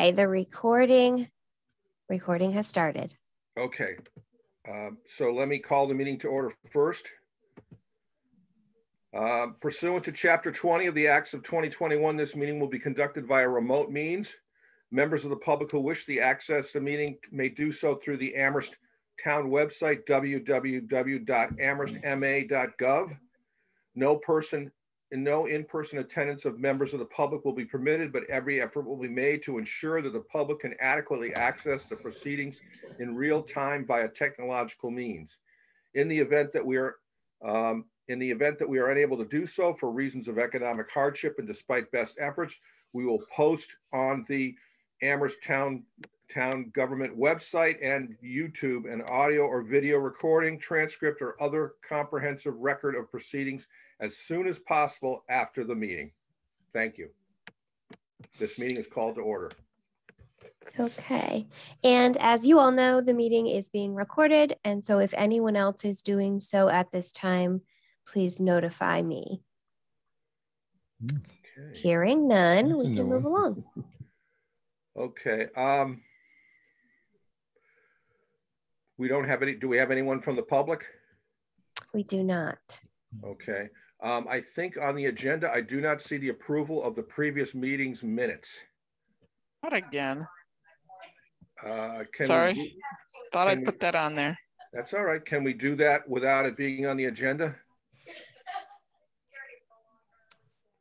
Okay, the recording, recording has started. Okay, um, so let me call the meeting to order first. Uh, Pursuant to Chapter 20 of the Acts of 2021, this meeting will be conducted via remote means. Members of the public who wish to access the meeting may do so through the Amherst Town website, www.amherstma.gov. No person and no in-person attendance of members of the public will be permitted, but every effort will be made to ensure that the public can adequately access the proceedings in real time via technological means. In the event that we are um, in the event that we are unable to do so for reasons of economic hardship and despite best efforts, we will post on the Amherst Town town government website and YouTube an audio or video recording, transcript, or other comprehensive record of proceedings as soon as possible after the meeting. Thank you. This meeting is called to order. Okay. And as you all know, the meeting is being recorded. And so if anyone else is doing so at this time, please notify me. Okay. Hearing none, we can move along. Okay. Um, we don't have any, do we have anyone from the public? We do not. Okay. Um, I think on the agenda, I do not see the approval of the previous meeting's minutes. Not again. Uh, can we Sorry. do- Thought Can I'd we- put that on there. That's all right. Can we do that without it being on the agenda?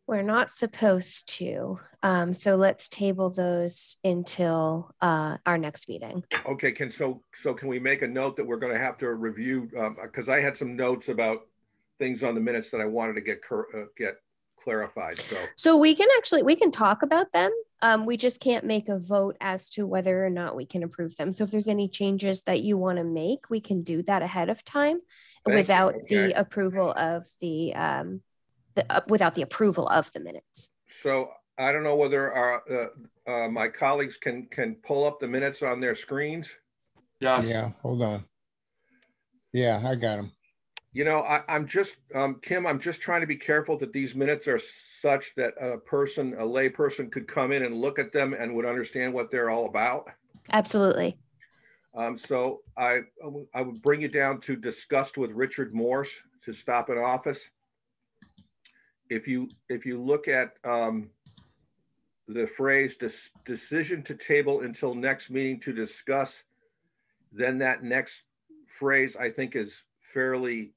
We're not supposed to. Um, so let's table those until uh, our next meeting. Okay, can, so, so can we make a note that we're gonna have to review, um, because I had some notes about things on the minutes that I wanted to get, cur- uh, get clarified, so, So we can actually we can talk about them. Um, we just can't make a vote as to whether or not we can approve them. So if there's any changes that you want to make, we can do that ahead of time Thank without Okay. the approval of the um, the uh, without the approval of the minutes. so I don't know whether our, uh, uh, my colleagues can, can pull up the minutes on their screens. Yes. Yeah, hold on. Yeah, I got him. You know, I, I'm just, um, Kim, I'm just trying to be careful that these minutes are such that a person, a lay person could come in and look at them and would understand what they're all about. Absolutely. Um, so I, I would- bring you down to discussed with Richard Morse to stop in office. If you, if you look at, um, the phrase "Dec- decision to table until next meeting to discuss, then that next phrase I think is fairly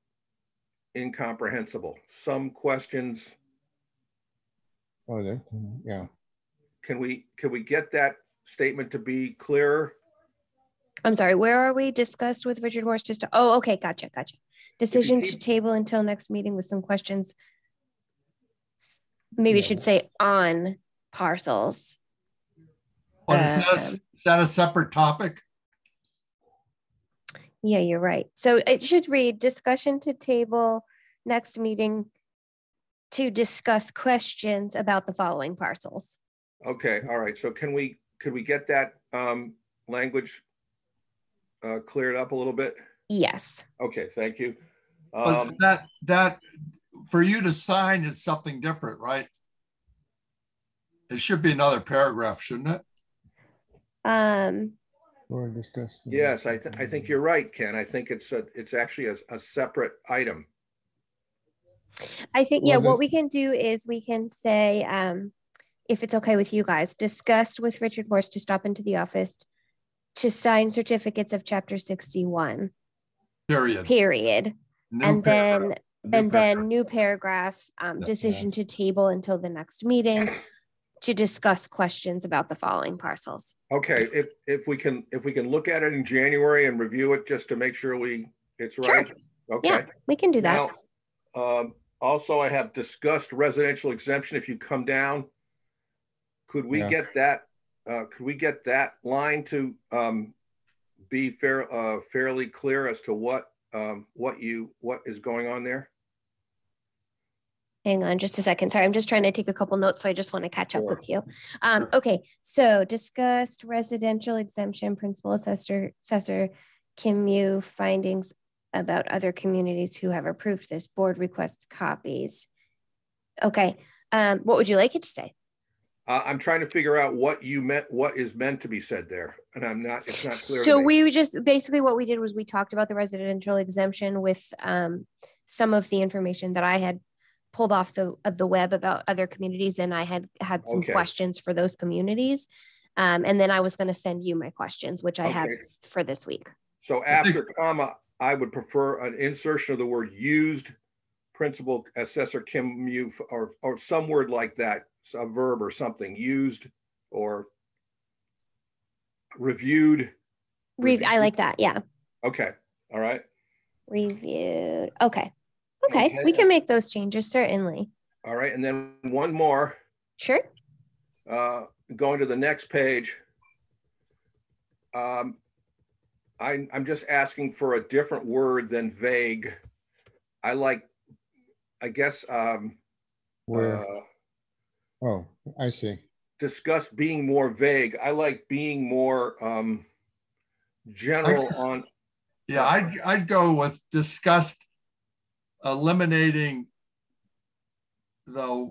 incomprehensible. Some questions, Oh, that, yeah. can we, can we get that statement to be clearer? I'm sorry. Where are we? Discussed with Richard Morse. Just oh, okay, gotcha, gotcha. Decision to keep- table until next meeting with some questions. Maybe it Yeah. should say on parcels. But is that, Um, is that a separate topic? Yeah, you're right. So it should read discussion to table next meeting to discuss questions about the following parcels. Okay, all right, so can we, could we get that, um, language uh, cleared up a little bit? Yes. Okay, thank you. But Um, that, that, for you to sign is something different, right? It should be another paragraph, shouldn't it? Um, Or discuss. yes, I, th- I think you're right, Ken. I think it's a, it's actually a, a separate item. I think, yeah, Was what it- we can do is we can say, um, if it's okay with you guys, discussed with Richard Morse to stop into the office to sign certificates of chapter sixty-one, Period. period. New And paragraph. then, New and paragraph. then new paragraph, um, Yeah. decision to table until the next meeting to discuss questions about the following parcels. Okay, if, if we can, if we can look at it in January and review it just to make sure we, it's Sure. right. Okay. Yeah, we can do that. Now, um, also I have discussed residential exemption. If you come down, could we Yeah. get that, uh, could we get that line to, um, be fair, uh, fairly clear as to what, um, what you, what is going on there? Hang on just a second. Sorry, I'm just trying to take a couple notes, so I just want to catch up Sure. with you. Um, okay, so discussed residential exemption, principal assessor, assessor Kim Yu findings about other communities who have approved this board requests copies. Okay, um, what would you like it to say? Uh, I'm trying to figure out what you meant, what is meant to be said there, and I'm not, it's not clear. So we just, basically what we did was we talked about the residential exemption with um, some of the information that I had pulled off the, of the web about other communities and I had had some Okay. questions for those communities. Um, and then I was gonna send you my questions, which I have for this week. So after comma, I would prefer an insertion of the word used, principal assessor Kim Mu, or, or some word like that, a verb or something, used or reviewed. Rev- I like that, yeah, Okay, all right, reviewed, okay. Okay, Okay. we can make those changes, certainly. all right. And then one more, Sure, uh, going to the next page. Um, I, I'm just asking for a different word than vague. I like, I guess, um, Where, uh, oh, I see. discuss being more vague. I like being more um general guess- on, Yeah, I'd, I'd go with discussed eliminating the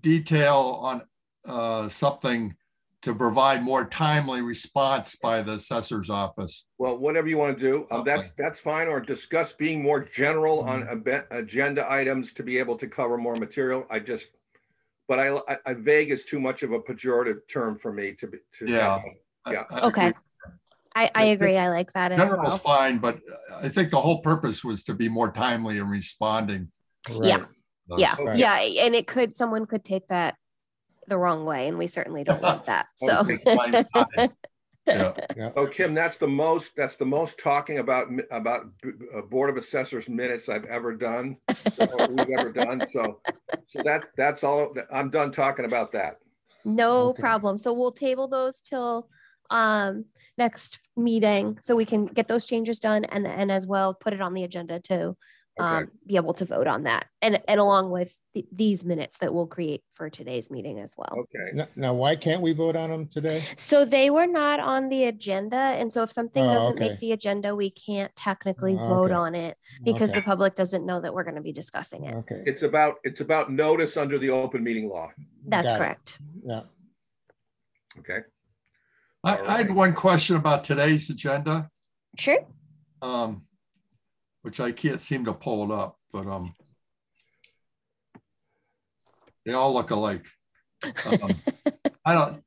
detail on uh, something to provide more timely response by the assessor's office. well, whatever you want to do. Um, that's, Okay. that's fine. Or discuss being more general on abe- agenda items to be able to cover more material. I just, but I, I- I vague is too much of a pejorative term for me to be, to. Yeah. Yeah. I- I Okay. agree. I, I agree, I like that as General's well. fine, but I think the whole purpose was to be more timely in responding. Yeah. Right. Yeah, Okay. yeah, and it could, someone could take that the wrong way and we certainly don't want that, so. Okay, fine, fine. Yeah. Oh, Kim, that's the most, that's the most talking about, about uh, Board of Assessors minutes I've ever done. so- We've ever done. So, so that, that's all, I'm done talking about that. No Okay. problem. So we'll table those till um next meeting so we can get those changes done and and as well put it on the agenda to Okay. um be able to vote on that and and along with th- these minutes that we'll create for today's meeting as well. Okay. Now- Now, why can't we vote on them today? So they were not on the agenda and so if something Oh, doesn't make the agenda, we can't technically vote Okay. on it because the public doesn't know that we're going to be discussing it. Okay, It's about, it's about notice under the open meeting law. That's Got it. correct. yeah, Okay. I, I had one question about today's agenda, Sure. um, which I can't seem to pull it up, but um, they all look alike. Um, I don't,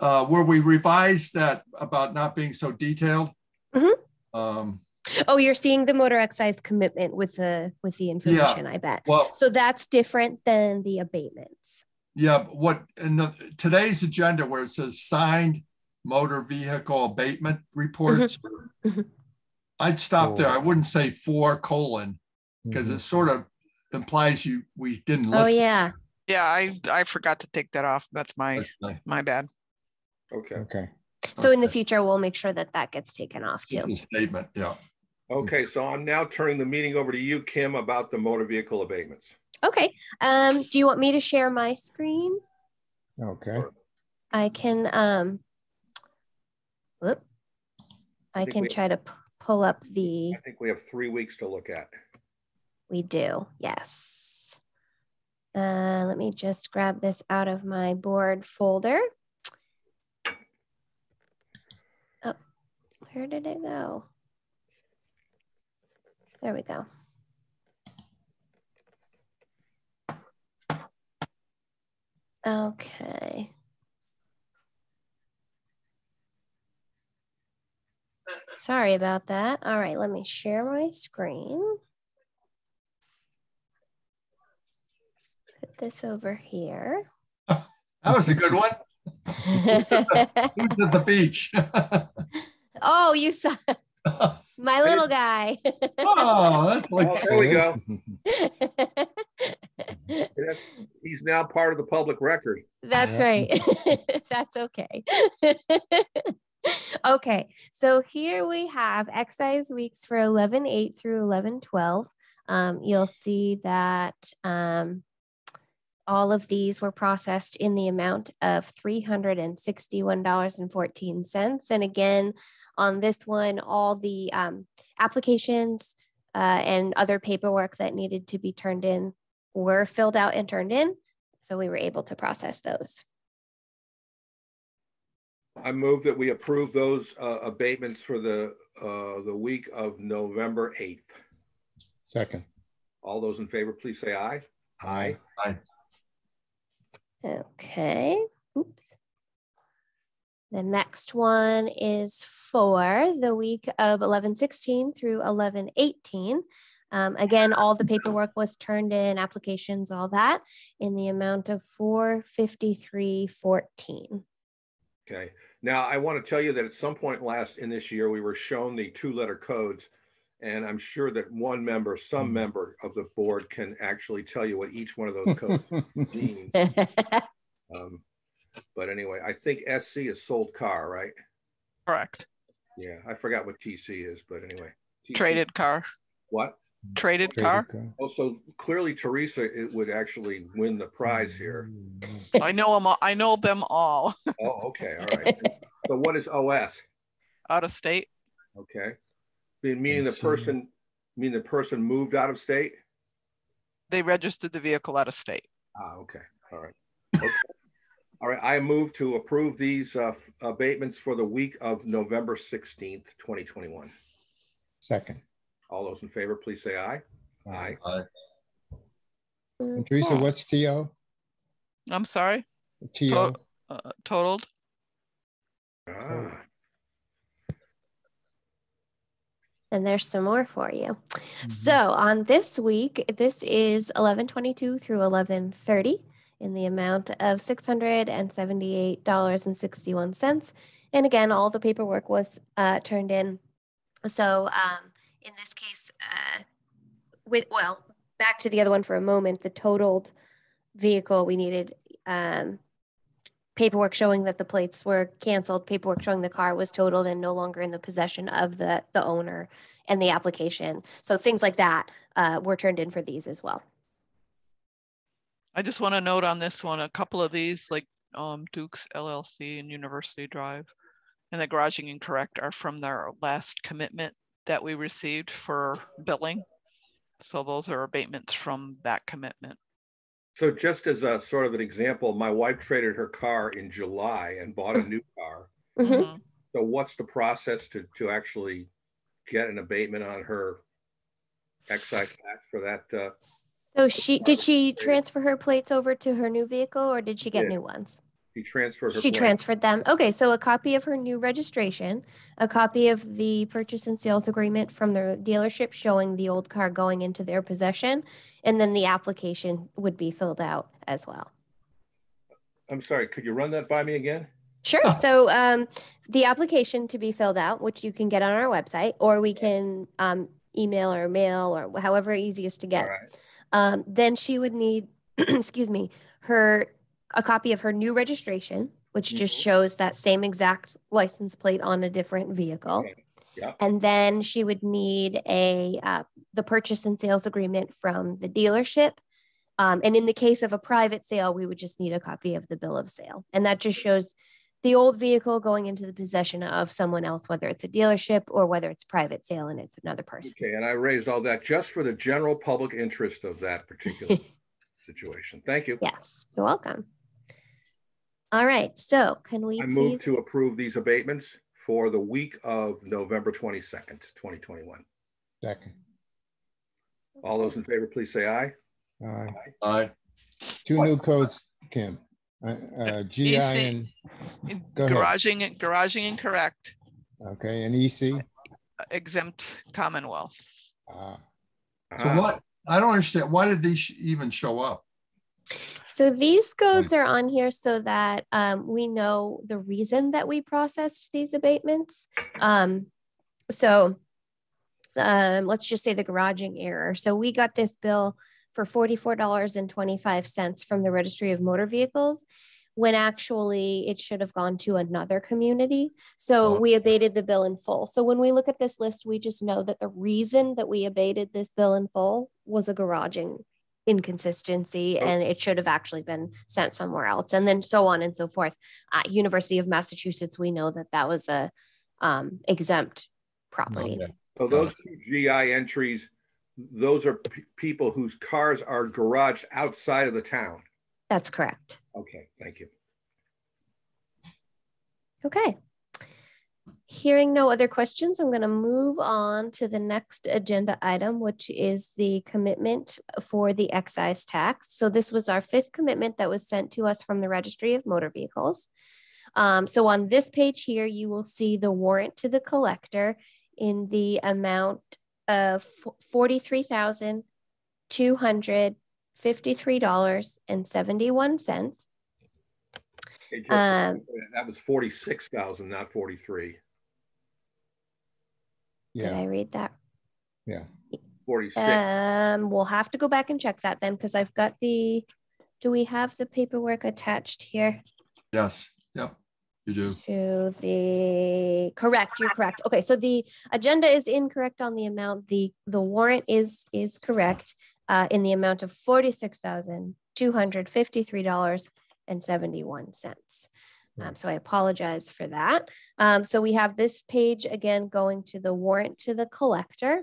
uh, where we revised that about not being so detailed. Mhm. Um, Oh, you're seeing the motor excise commitment with the with the information, I bet. well, So that's different than the abatements. Yeah, what in the, today's agenda where it says signed motor vehicle abatement reports, Mhm. I'd stop there. I wouldn't say for colon because mhm, it sort of implies you we didn't Oh yeah. Yeah, I, I forgot to take that off. That's my, Okay. my bad. Okay. okay. So in the future, we'll make sure that that gets taken off Just too. a statement. Yeah. Okay. So I'm now turning the meeting over to you, Kim, about the motor vehicle abatements. Okay. Um, do you want me to share my screen? Okay, I can um whoop. I think can try to pull up the I think we have three weeks to look at. we do. Yes. Uh, let me just grab this out of my board folder. Oh, where did it go? There we go. Okay. Sorry about that. All right, let me share my screen. Put this over here. That was a good one. Who's at the beach? oh, you saw my little guy. oh, that's like Oh, there we go. He's now part of the public record. That's right. That's okay. Okay, so here we have excise weeks for 11 8 through 11 12. Um, you'll see that um, all of these were processed in the amount of $361.14. And again, on this one, all the um, applications uh, and other paperwork that needed to be turned in were filled out and turned in. So we were able to process those. I move that we approve those uh, abatements for the, uh, the week of November 8th. Second. All those in favor, please say aye. Aye. Aye. Okay, oops. The next one is for the week of eleven sixteen through eleven eighteen. Um, again, all the paperwork was turned in, applications, all that, in the amount of four fifty-three fourteen. Okay. Now, I want to tell you that at some point last in this year, we were shown the two-letter codes. And I'm sure that one member, some member of the board can actually tell you what each one of those codes means. Um, But anyway, I think SC is sold car, right? Correct. Yeah, I forgot what TC is, but anyway. TC Traded car, What? Traded Traded car. car. Oh, so clearly Teresa, it would actually win the prize here. I know them all. I know them all Oh, okay, all right. So what is OS? out of state. Okay. Meaning the person, meaning the person moved out of state? They registered the vehicle out of state. Ah, okay, all right. Okay. All right, I move to approve these uh, abatements for the week of November 16th, 2021. Second. All those in favor, please say aye. Aye. Aye. And Teresa, what's TO? I'm sorry, TO? uh, totaled. Ah, And there's some more for you. Mm-hmm. So on this week, this is eleven twenty-two through eleven thirty in the amount of six hundred and seventy-eight dollars and sixty-one cents. And again, all the paperwork was uh, turned in. So um, in this case, uh, with well, back to the other one for a moment. The totaled vehicle we needed um, paperwork showing that the plates were canceled. Paperwork showing the car was totaled and no longer in the possession of the the owner and the application. So things like that uh, were turned in for these as well. I just want to note on this one, a couple of these, like um, Duke's LLC and University Drive and the garaging incorrect are from their last commitment that we received for billing. So those are abatements from that commitment. So just as a sort of an example, my wife traded her car in July and bought a new car. Mhm. Mhm. So what's the process to, to actually get an abatement on her excise tax for that? uh, So she did she transfer her plates over to her new vehicle or did she get did. new ones? She transferred her. She plate. transferred them. Okay, so a copy of her new registration, a copy of the purchase and sales agreement from the dealership showing the old car going into their possession, and then the application would be filled out as well. I'm sorry, could you run that by me again? Sure. So um, the application to be filled out, which you can get on our website, or we can um, email or mail or however easiest to get. right, Um, then she would need, excuse me, her a copy of her new registration, which just Mhm. shows that same exact license plate on a different vehicle. Okay. Yeah. And then she would need a uh, the purchase and sales agreement from the dealership. Um, and in the case of a private sale, we would just need a copy of the bill of sale, and that just shows the old vehicle going into the possession of someone else, whether it's a dealership or whether it's private sale and it's another person. okay, and I raised all that just for the general public interest of that particular situation. Thank you. Yes, you're welcome. All right, so can we I move please? to approve these abatements for the week of November 22nd, 2021. Second. All those in favor, please say aye. Aye. Aye. Two new codes, Kim. Uh, uh, GI and, Go ahead. Garaging, garaging incorrect, okay, and EC? exempt Commonwealth. Ah, So Ah, what, I don't understand, why did these even show up? So these codes are on here so that um, we know the reason that we processed these abatements. Um, so um, let's just say the garaging error. So we got this bill for $44.25 from the Registry of Motor Vehicles when actually it should have gone to another community. So Oh. we abated the bill in full. So when we look at this list, we just know that the reason that we abated this bill in full was a garaging inconsistency and it should have actually been sent somewhere else and then so on and so forth at university of massachusetts we know that that was a um, exempt property Okay. So those two GI entries, those are pe- people whose cars are garaged outside of the town. that's correct Okay, thank you. Okay. Hearing no other questions, I'm going to move on to the next agenda item, which is the commitment for the excise tax. So this was our fifth commitment that was sent to us from the Registry of Motor Vehicles. Um, so on this page here, you will see the warrant to the collector in the amount of $43,253.71. Um, that was 46,000, not 43. Did I read that? yeah. 46. Um, we'll have to go back and check that then because I've got the, do we have the paperwork attached here Yes, yep, you do. to the, correct, you're correct. Okay, so the agenda is incorrect on the amount. The, the warrant is, is correct uh, in the amount of forty-six thousand, two hundred fifty-three dollars and seventy-one cents. Um, so I apologize for that. Um, so we have this page again going to the warrant to the collector.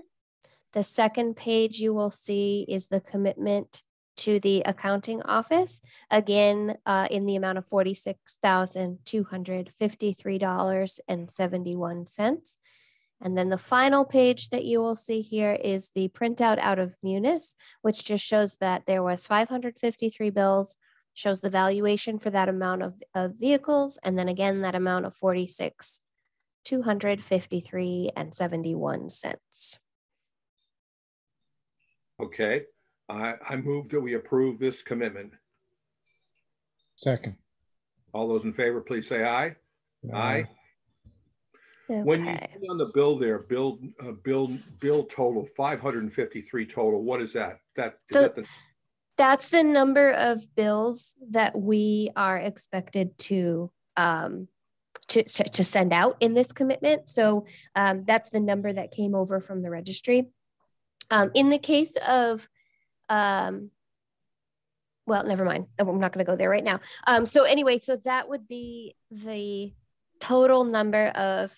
The second page you will see is the commitment to the accounting office, again, uh, in the amount of forty-six thousand, two hundred fifty-three dollars and then the final page that you will see here is the printout out of Munis, which just shows that there was five hundred fifty-three bills, shows the valuation for that amount of, of vehicles, and then again, that amount of forty-six, two hundred fifty-three and seventy-one cents. Okay, I, I move that we approve this commitment. Second. All those in favor, please say aye. Aye. When you Okay. see on the bill there, bill, uh, bill, bill total, five hundred and fifty-three total, what is that? That, is So- that the, That's the number of bills that we are expected to um, to, to send out in this commitment. So um, that's the number that came over from the registry. Um, in the case of, um, well, never mind. I'm not going to go there right now. Um, so anyway, so that would be the total number of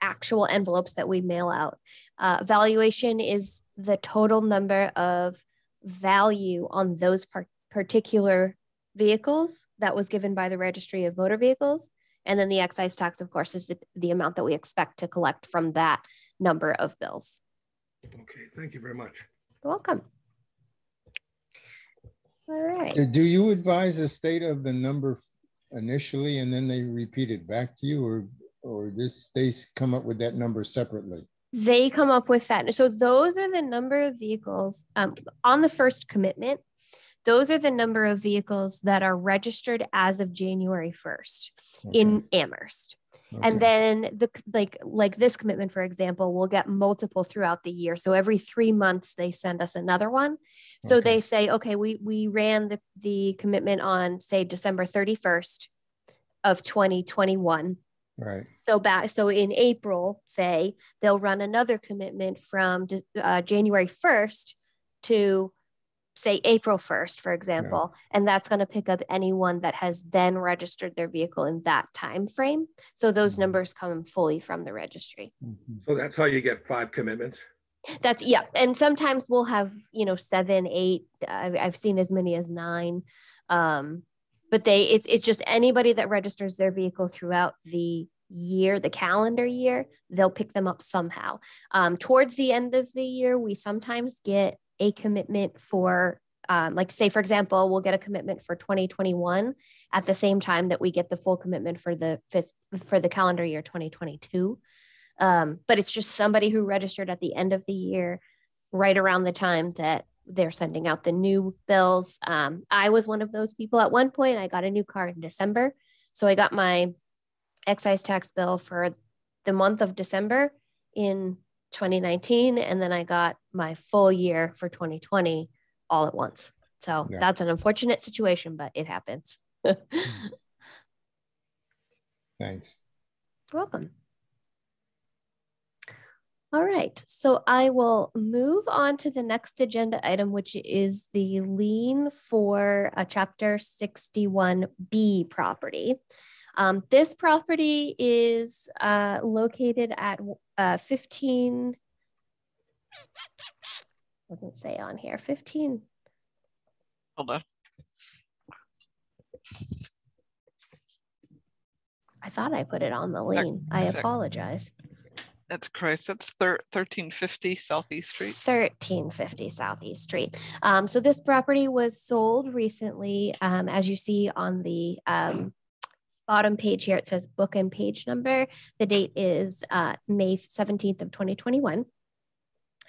actual envelopes that we mail out. Uh, valuation is the total number of value on those par- particular vehicles that was given by the registry of motor vehicles and then the excise tax of course is the, the amount that we expect to collect from that number of bills okay, thank you very much. You're welcome all right Do you advise the state of the number initially and then they repeat it back to you or, or this, they come up with that number separately? They come up with that. So those are the number of vehicles um, on the first commitment those are the number of vehicles that are registered as of january 1st in amherst. And then the like like this commitment for example will get multiple throughout the year. So every three months they send us another one. So Okay. they say okay we we ran the, the commitment on say december 31st of 2021 Right, so back so in april say they'll run another commitment from uh, january 1st to say april 1st for example and that's going to pick up anyone that has then registered their vehicle in that time frame so those Mhm. numbers come fully from the registry Mhm. So that's how you get five commitments? that's yeah and sometimes we'll have you know seven eight i've, I've seen as many as nine um but they it's, it's just anybody that registers their vehicle throughout the year the calendar year they'll pick them up somehow. Um, towards the end of the year we sometimes get a commitment for um, like say for example we'll get a commitment for 2021 at the same time that we get the full commitment for the fifth for the calendar year 2022 um, but it's just somebody who registered at the end of the year right around the time that they're sending out the new bills um, i was one of those people at one point i got a new car in december so i got my excise tax bill for the month of december in 2019 and then i got my full year for 2020 all at once so Yeah. that's an unfortunate situation but it happens thanks. You're Welcome. All right, so I will move on to the next agenda item, which is the lien for a chapter 61B property. Um, this property is uh, located at uh, 15, doesn't say on here, 15, Hold on. I thought I put it on the lien. I apologize. That's Christ. That's thir- 1350 Southeast Street. 1350 Southeast Street. Um, so this property was sold recently. Um, as you see on the um, bottom page here, it says book and page number. The date is uh, May 17th of 2021.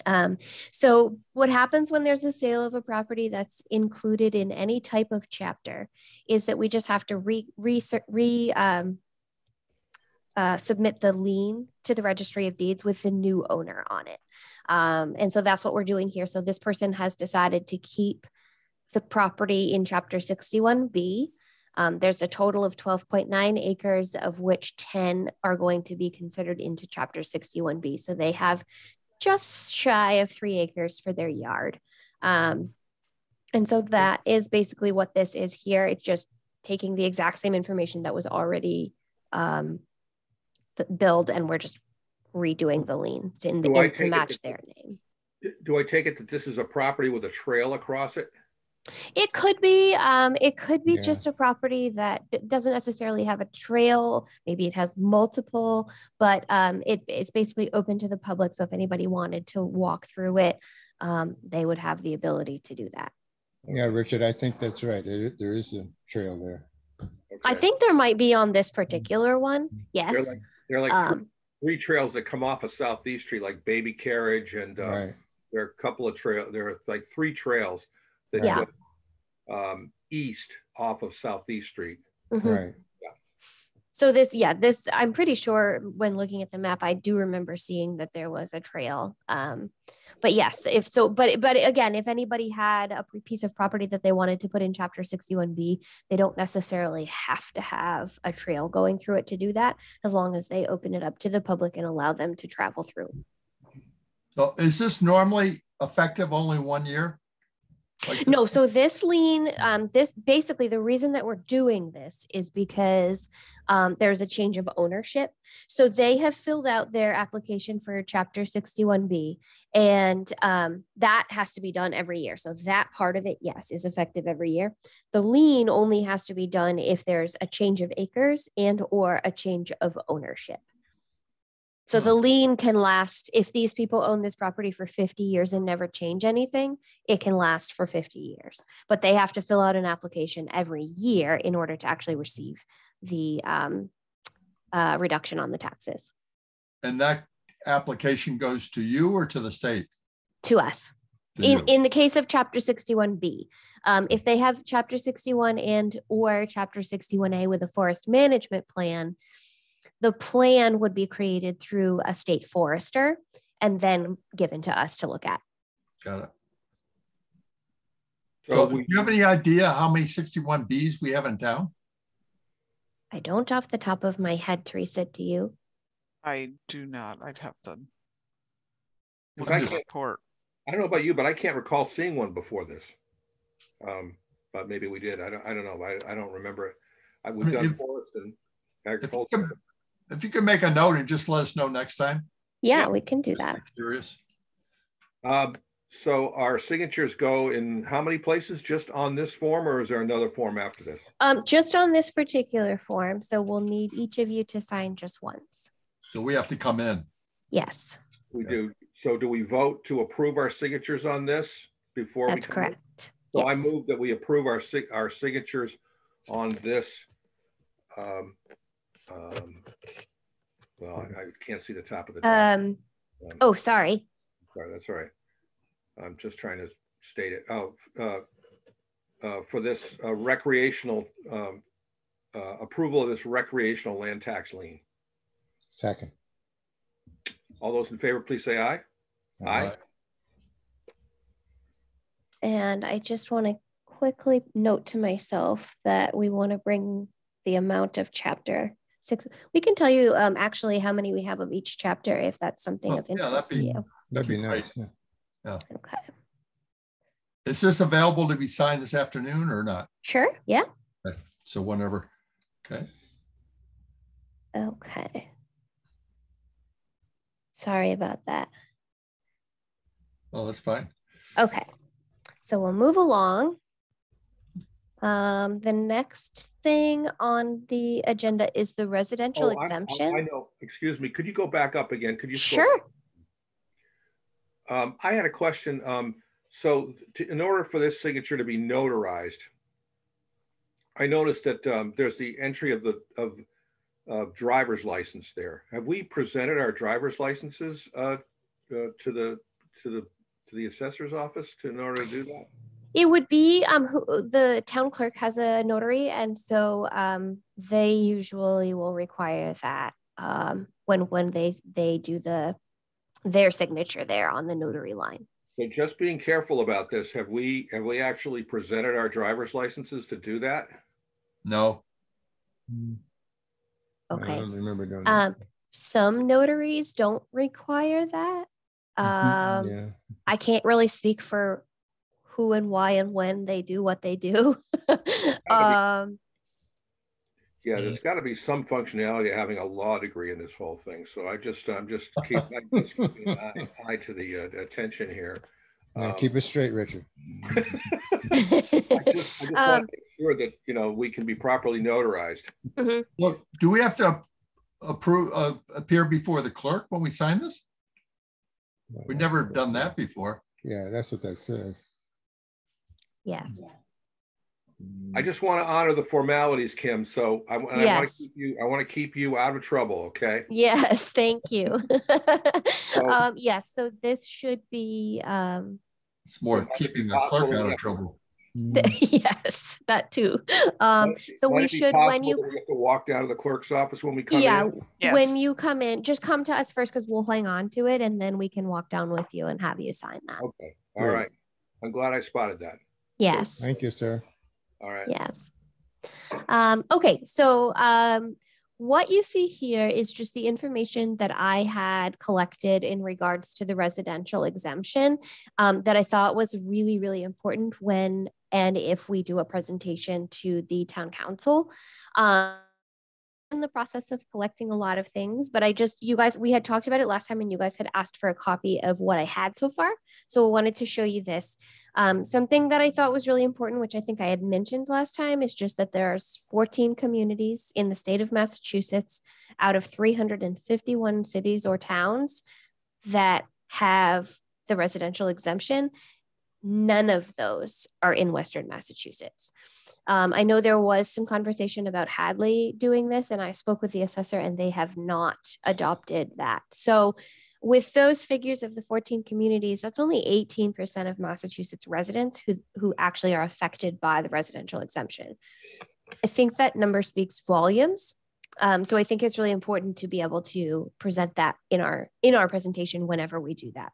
Um, so what happens when there's a sale of a property that's included in any type of chapter is that we just have to re, re, re um, uh, submit the lien to the registry of deeds with the new owner on it. Um, and so that's what we're doing here. So this person has decided to keep the property in chapter 61B. Um, there's a total of 12.9 acres, of which 10 are going to be considered into chapter 61B. So they have just shy of three acres for their yard. Um, and so that is basically what this is here. It's just taking the exact same information that was already billed and we're just redoing the lien to, in, Do I in- to take it match that- their name. Do I take it that this is a property with a trail across it? It could be, um, it could be Yeah. just a property that doesn't necessarily have a trail. Maybe it has multiple, but um, it, it's basically open to the public. So if anybody wanted to walk through it, um, they would have the ability to do that. Yeah, Richard, I think that's right. There, there is a trail there. I think there might be on this particular one. They're Yes. like, they're like three- Um, three trails that come off of Southeast Street, like Baby Carriage and uh, Right. there are a couple of trail, there are like three trails that Yeah. go um, east off of Southeast Street. mhm. Right. So this, yeah, this, I'm pretty sure when looking at the map, I do remember seeing that there was a trail. Um, but yes, if so, but, but again, if anybody had a piece of property that they wanted to put in chapter 61B, they don't necessarily have to have a trail going through it to do that, as long as they open it up to the public and allow them to travel through. So is this normally effective only one year? Like- No, so this lien, um, this basically the reason that we're doing this is because um, there's a change of ownership. So they have filled out their application for Chapter 61B, and um, that has to be done every year. So that part of it, yes, is effective every year. The lien only has to be done if there's a change of acres and or a change of ownership. So the lien can last if these people own this property for 50 years and never change anything, it can last for 50 years. But they have to fill out an application every year in order to actually receive the um, uh, reduction on the taxes And that application goes to you or to the state? to us. To In, you. in the case of chapter 61B, um, if they have chapter 61 and or chapter 61A with a forest management plan, the plan would be created through a state forester and then given to us to look at. Got it. So So do you have any idea how many 61 Bs we have in town? I don't off the top of my head, Teresa, do you? I do not. I'd have to 'cause look I can't, report. I don't know about you, but I can't recall seeing one before this. Um, but maybe we did. I don't, I don't know. I, I don't remember it. I, we've mean, done if- forest and If you, agriculture. could, if you could make a note and just let us know next time. Yeah, Yeah. we can do that. Curious. Um, so our signatures go in how many places? Just on this form or is there another form after this? Um, just on this particular form, so we'll need each of you to sign just once. So we have to come in. Yes, We Yeah. do. So do we vote to approve our signatures on this before? we that's come in? correct. So I move that we approve our sig- our signatures on this. Um, um, well, I, I can't see the top of the. document. Um, Um, oh, sorry. Sorry, that's all right. I'm just trying to state it. Oh, uh, uh, for this uh, recreational, um, uh, approval of this recreational land tax lien. Second. All those in favor, please say aye. Aye. And I just want to quickly note to myself that we want to bring the amount of chapter six. We can tell you um, actually how many we have of each chapter if that's something Oh, of yeah, that'd interest to be- you. That'd be nice. yeah. Okay. Is this available to be signed this afternoon or not? Sure. Yeah. So whenever. Okay. Okay. Sorry about that. Well, that's fine. Okay. So we'll move along. Um, the next thing on the agenda is the residential Oh, I'm- I'm- exemption. I know, excuse me, could you go back up again? Could you? Sure. Um, I had a question. Um, so to, in order for this signature to be notarized, I noticed that, um, there's the entry of the, of, of driver's license there. Have we presented our driver's licenses, uh, uh, to the, to the, to the assessor's office to, in order to do that? It would be um who, the town clerk has a notary, and so um they usually will require that um when when they they do the their signature there on the notary line. So just being careful about this, have we, have we actually presented our driver's licenses to do that? No, I Okay. don't remember doing that. Um, some notaries don't require that. Um, Yeah, I can't really speak for who and why and when they do what they do. um, Yeah, there's got to be some functionality of having a law degree in this whole thing. So I just, I'm just keep, I'm just keeping an eye- eye to the uh, attention here. Um, keep it straight, Richard. I just, I just Um, want to make sure that, you know, we can be properly notarized. look, do we have to approve, uh, appear before the clerk when we sign this? Well, We've never what done that before. Yeah, that's what that says. Yes. I just want to honor the formalities, Kim. So I, and I want to keep you, I want to keep you out of trouble, okay? Yes, thank you. So- um, yes, so this should be um, It's more Might keeping the clerk out yeah. of trouble. yes, that too. Um, so we should when you We have to walk down to the clerk's office when we come yeah in? Yes. when you come in, just come to us first because we'll hang on to it and then we can walk down with you and have you sign that. Okay, all Great. right. I'm glad I spotted that. Yes. Thank you, sir. All right. Yes. Um, okay, so um, what you see here is just the information that I had collected in regards to the residential exemption um, that I thought was really, really important when and if we do a presentation to the town council. Um, in the process of collecting a lot of things, but I just, you guys, we had talked about it last time and you guys had asked for a copy of what I had so far. So I wanted to show you this. Um, something that I thought was really important, which I think I had mentioned last time, is just that there's 14 communities in the state of Massachusetts out of 351 cities or towns that have the residential exemption. None of those are in Western Massachusetts. Um, I know there was some conversation about Hadley doing this, and I spoke with the assessor, and they have not adopted that. So, with those figures of the 14 communities, that's only 18% of Massachusetts residents who, who actually are affected by the residential exemption. I think that number speaks volumes. Um, so I think it's really important to be able to present that in our in our presentation whenever we do that.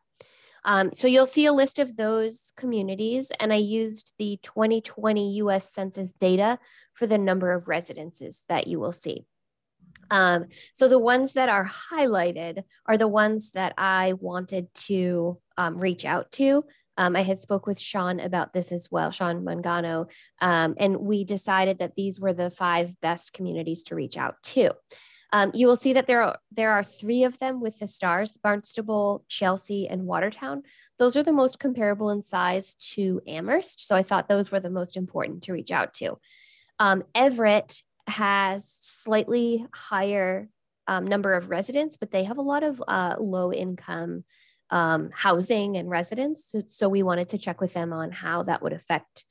Um, so you'll see a list of those communities, and I used the 2020 US Census data for the number of residences that you will see. Um, so the ones that are highlighted are the ones that I wanted to um, reach out to. Um, I had spoke with Sean about this as well, Sean Mangano, um, and we decided that these were the five best communities to reach out to. Um, you will see that there are there are three of them with the stars: Barnstable, Chelsea, and Watertown. Those are the most comparable in size to Amherst, so I thought those were the most important to reach out to. Um, Everett has slightly higher um, number of residents, but they have a lot of uh, low income um, housing and residents. So, so we wanted to check with them on how that would affect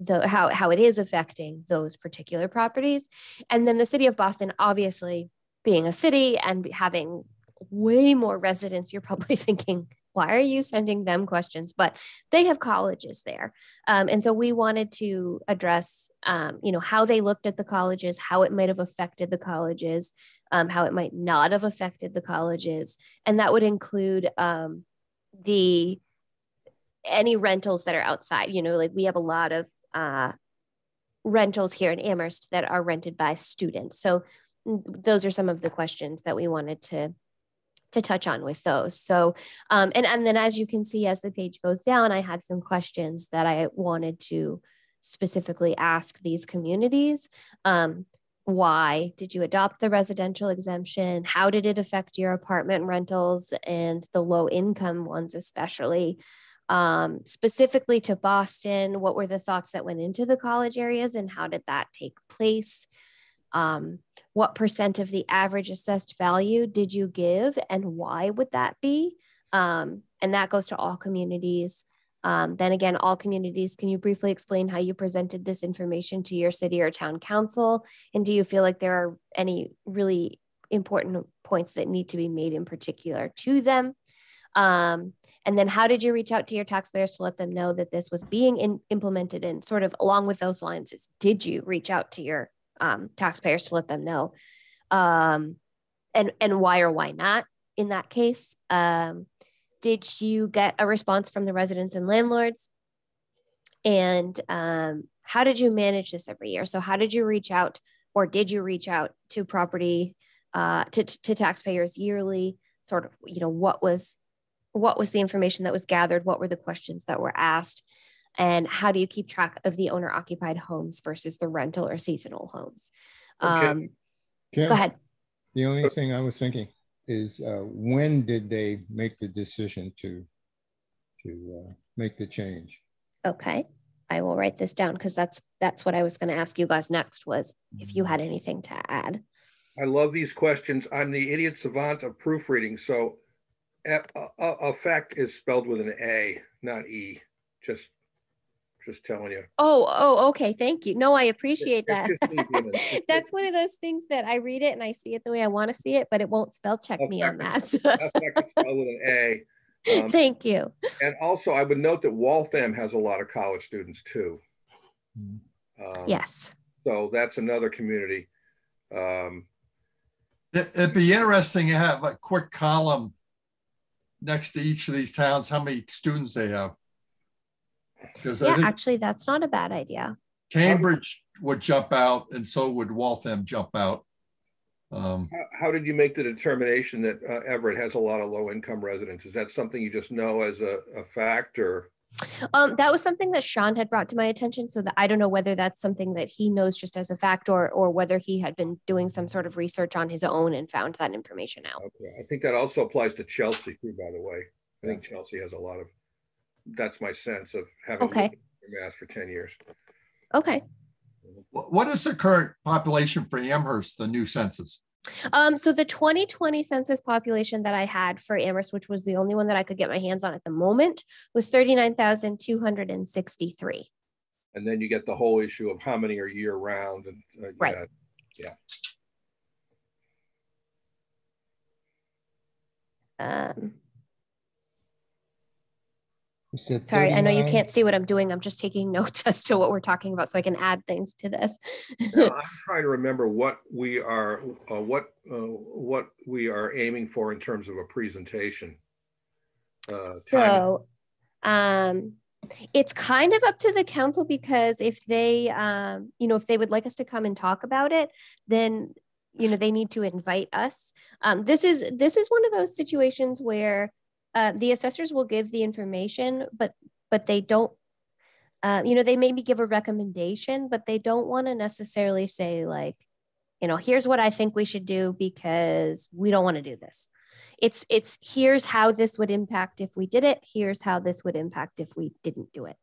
the how how it is affecting those particular properties. And then the city of Boston, obviously being a city and having way more residents, you're probably thinking, why are you sending them questions? But they have colleges there, um, and so we wanted to address, um, you know, how they looked at the colleges, how it might have affected the colleges, um, how it might not have affected the colleges, and that would include um, the any rentals that are outside. You know, like we have a lot of uh, rentals here in Amherst that are rented by students. So those are some of the questions that we wanted to to touch on with those. So, um, and and then as you can see, as the page goes down, I had some questions that I wanted to specifically ask these communities. Um, why did you adopt the residential exemption? How did it affect your apartment rentals and the low income ones, especially? Um, specifically to Boston, what were the thoughts that went into the college areas and how did that take place? Um, what percent of the average assessed value did you give and why would that be? Um, and that goes to all communities. Um, then again, all communities, can you briefly explain how you presented this information to your city or town council? And do you feel like there are any really important points that need to be made in particular to them? Um, and then how did you reach out to your taxpayers to let them know that this was being in, implemented and sort of along with those lines is did you reach out to your um, taxpayers to let them know. Um, and and why or why not in that case? Um, did you get a response from the residents and landlords? And um, how did you manage this every year? So how did you reach out or did you reach out to property uh, to, to taxpayers yearly? Sort of you know what was what was the information that was gathered? What were the questions that were asked and how do you keep track of the owner occupied homes versus the rental or seasonal homes? Okay. um, Kim, go ahead. the only thing i was thinking is uh, when did they make the decision to to uh, make the change? Okay. I will write this down because that's that's what i was going to ask you guys next was if you had anything to add. I love these questions. I'm the idiot savant of proofreading. So a fact is spelled with an a not e just just telling you. Oh, oh, okay. Thank you. No, I appreciate that. That's one of those things that I read it and I see it the way I want to see it, but it won't spell check me on that. spelled with an A. Um, Thank you. And also, I would note that Waltham has a lot of college students too. Um, yes. So that's another community. Um, It'd be interesting to have a quick column next to each of these towns, how many students they have. Yeah, actually, that's not a bad idea. Cambridge would jump out, and so would Waltham jump out. Um, how, how, did you make the determination that uh, Everett has a lot of low income residents? Is that something you just know as a, a fact or? Um, that was something that Sean had brought to my attention. So that I don't know whether that's something that he knows just as a fact or, or whether he had been doing some sort of research on his own and found that information out. Okay. I think that also applies to Chelsea too, by the way. I think Chelsea has a lot of that's my sense of having okay. Mass for 10 years. Okay. What is the current population for Amherst, the new census? Um, so the 2020 census population that I had for Amherst, which was the only one that I could get my hands on at the moment, was 39,263. And then you get the whole issue of how many are year round and uh, right. yeah. Um, Sorry, I know you can't see what I'm doing. I'm just taking notes as to what we're talking about so I can add things to this. I'm trying to remember what we are, uh, what uh, what we are aiming for in terms of a presentation. Uh, so, um, it's kind of up to the council because if they, um, you know, if they would like us to come and talk about it, then you know they need to invite us. Um, this is this is one of those situations where uh, the assessors will give the information, but but they don't. Uh, you know, they maybe give a recommendation, but they don't want to necessarily say like, you know, here's what I think we should do because we don't want to do this. It's it's here's how this would impact if we did it. Here's how this would impact if we didn't do it.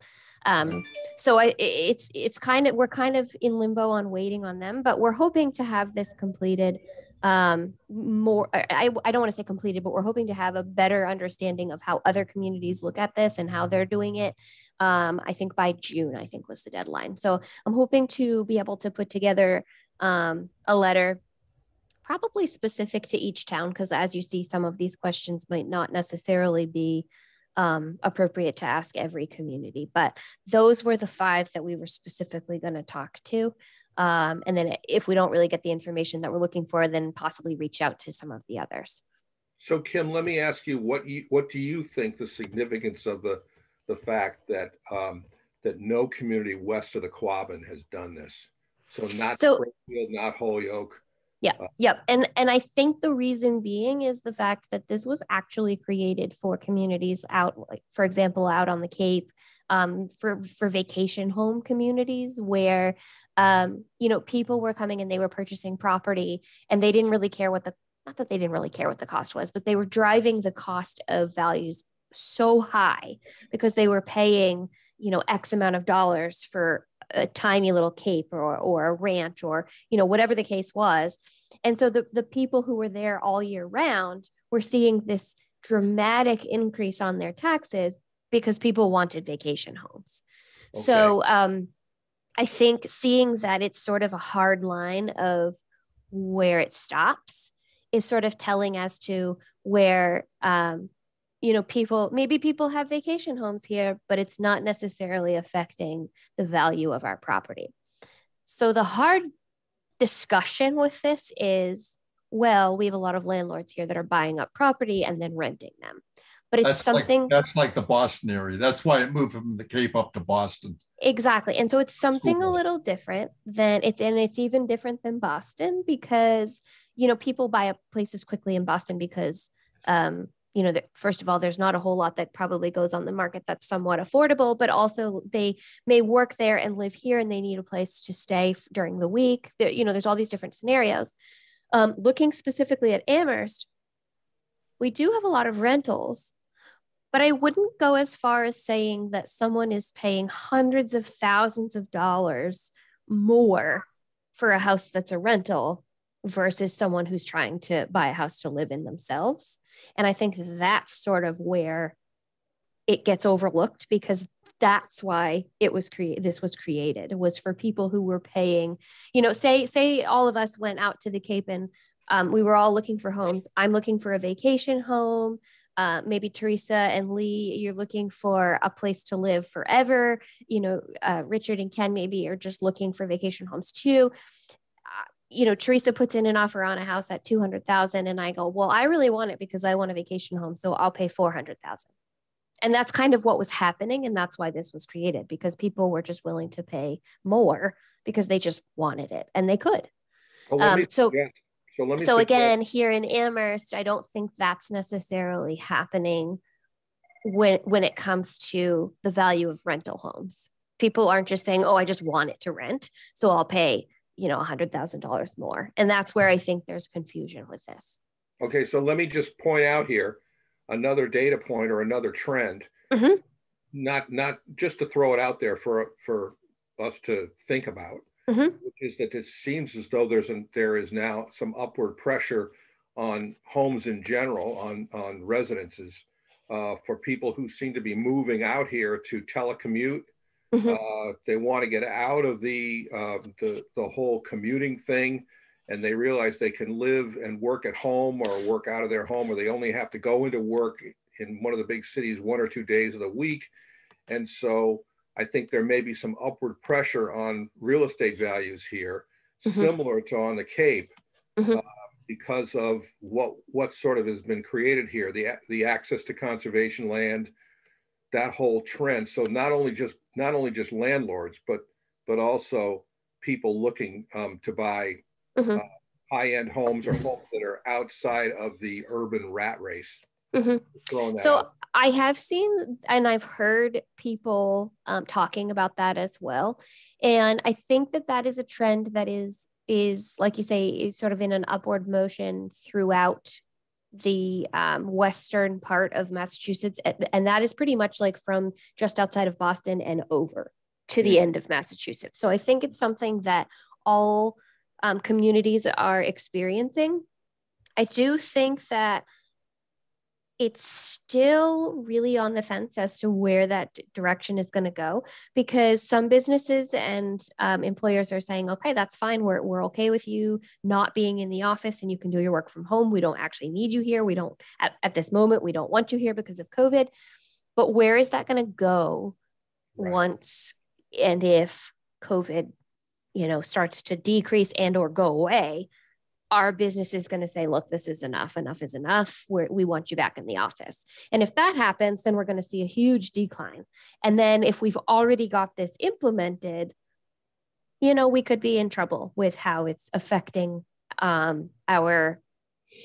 Um, so I, it's it's kind of we're kind of in limbo on waiting on them, but we're hoping to have this completed um, more I, I don't want to say completed but we're hoping to have a better understanding of how other communities look at this and how they're doing it um, i think by june i think was the deadline. So i'm hoping to be able to put together um, a letter probably specific to each town because as you see some of these questions might not necessarily be um, appropriate to ask every community. But those were the five that we were specifically going to talk to um, and then if we don't really get the information that we're looking for, then possibly reach out to some of the others. So Kim, let me ask you what you what do you think the significance of the the fact that um, that no community west of the Quabbin has done this? So not so, Springfield, not Holyoke. Yeah, uh, yep. And and I think the reason being is the fact that this was actually created for communities out, like for example, out on the Cape, um, for for vacation home communities where um, you know people were coming and they were purchasing property and they didn't really care what the not that they didn't really care what the cost was, but they were driving the cost of values so high because they were paying, you know, X amount of dollars for a tiny little cape or, or a ranch or, you know, whatever the case was. And so the, the people who were there all year round were seeing this dramatic increase on their taxes because people wanted vacation homes. Okay. So um, I think seeing that it's sort of a hard line of where it stops is sort of telling as to where um, you know people maybe people have vacation homes here but it's not necessarily affecting the value of our property so the hard discussion with this is well we have a lot of landlords here that are buying up property and then renting them but it's that's something like, that's like the boston area that's why it moved from the cape up to boston exactly and so it's something a little different than it's and it's even different than boston because you know people buy up places quickly in boston because um, you know, that first of all, there's not a whole lot that probably goes on the market that's somewhat affordable, but also they may work there and live here and they need a place to stay during the week. There, you know, there's all these different scenarios. Um, looking specifically at Amherst, we do have a lot of rentals, but I wouldn't go as far as saying that someone is paying hundreds of thousands of dollars more for a house that's a rental versus someone who's trying to buy a house to live in themselves. And I think that's sort of where it gets overlooked because that's why it was created this was created was for people who were paying you know say say all of us went out to the cape and um, we were all looking for homes i'm looking for a vacation home uh, maybe teresa and lee you're looking for a place to live forever you know uh, richard and ken maybe are just looking for vacation homes too you know, Teresa puts in an offer on a house at 200,000 and I go, well, I really want it because I want a vacation home. So I'll pay 400,000. And that's kind of what was happening. And that's why this was created because people were just willing to pay more because they just wanted it and they could. Well, um, me, so, yeah. So, let me so again, here in Amherst, I don't think that's necessarily happening when, when it comes to the value of rental homes. People aren't just saying, oh, I just want it to rent. So I'll pay you know, $100,000 more. And that's where I think there's confusion with this. Okay, so let me just point out here another data point or another trend. Mm-hmm. Not not just to throw it out there for for us to think about, mm-hmm. which is that it seems as though there's an, there is now some upward pressure on homes in general, on on residences, uh, for people who seem to be moving out here to telecommute Mm-hmm. Uh, they want to get out of the, uh, the the whole commuting thing, and they realize they can live and work at home or work out of their home, or they only have to go into work in one of the big cities one or two days of the week. And so I think there may be some upward pressure on real estate values here, mm-hmm. similar to on the Cape. Mm-hmm. Uh, because of what what sort of has been created here, the the access to conservation land, that whole trend. So not only just not only just landlords, but but also people looking um, to buy mm-hmm. uh, high-end homes or homes that are outside of the urban rat race. Mm-hmm. So out. I have seen and I've heard people um, talking about that as well, and I think that that is a trend that is is like you say is sort of in an upward motion throughout the um, western part of Massachusetts, and that is pretty much like from just outside of Boston and over to the end of Massachusetts. So I think it's something that all um, communities are experiencing. I do think that it's still really on the fence as to where that direction is going to go because some businesses and um, employers are saying okay that's fine. We're, we're okay with you not being in the office and you can do your work from home. We don't actually need you here. We don't at, at this moment we don't want you here because of covid. But where is that going to go right. once and if covid you know starts to decrease and or go away our business is going to say, look, this is enough. Enough is enough. We're, we want you back in the office. And if that happens, then we're going to see a huge decline. And then if we've already got this implemented, you know, we could be in trouble with how it's affecting um, our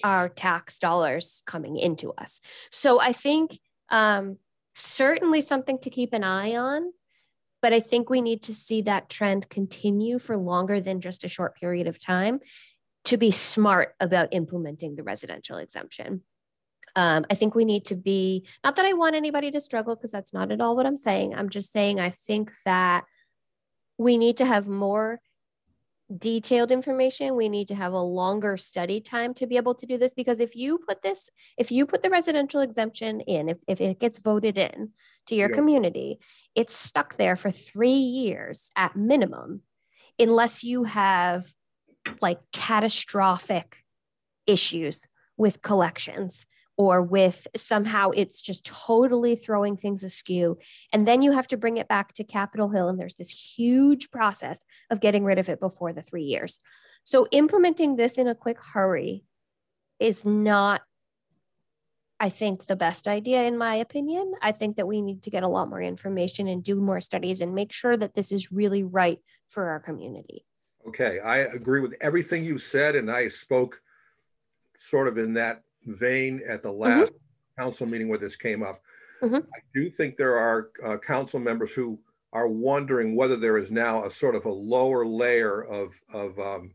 our tax dollars coming into us. So I think um, certainly something to keep an eye on. But I think we need to see that trend continue for longer than just a short period of time to be smart about implementing the residential exemption. Um, I think we need to be, not that I want anybody to struggle, because that's not at all what I'm saying. I'm just saying I think that we need to have more detailed information we need to have a longer study time to be able to do this because if you put this if you put the residential exemption in if, if it gets voted in to your Yeah. community it's stuck there for three years at minimum unless you have like catastrophic issues with collections or with somehow it's just totally throwing things askew. And then you have to bring it back to Capitol Hill, and there's this huge process of getting rid of it before the three years. So implementing this in a quick hurry is not, I think, the best idea, in my opinion. I think that we need to get a lot more information and do more studies and make sure that this is really right for our community. Okay, I agree with everything you said, and I spoke sort of in that vein at the last council meeting where this came up. Mhm. I do think there are uh, council members who are wondering whether there is now a sort of a lower layer of of um,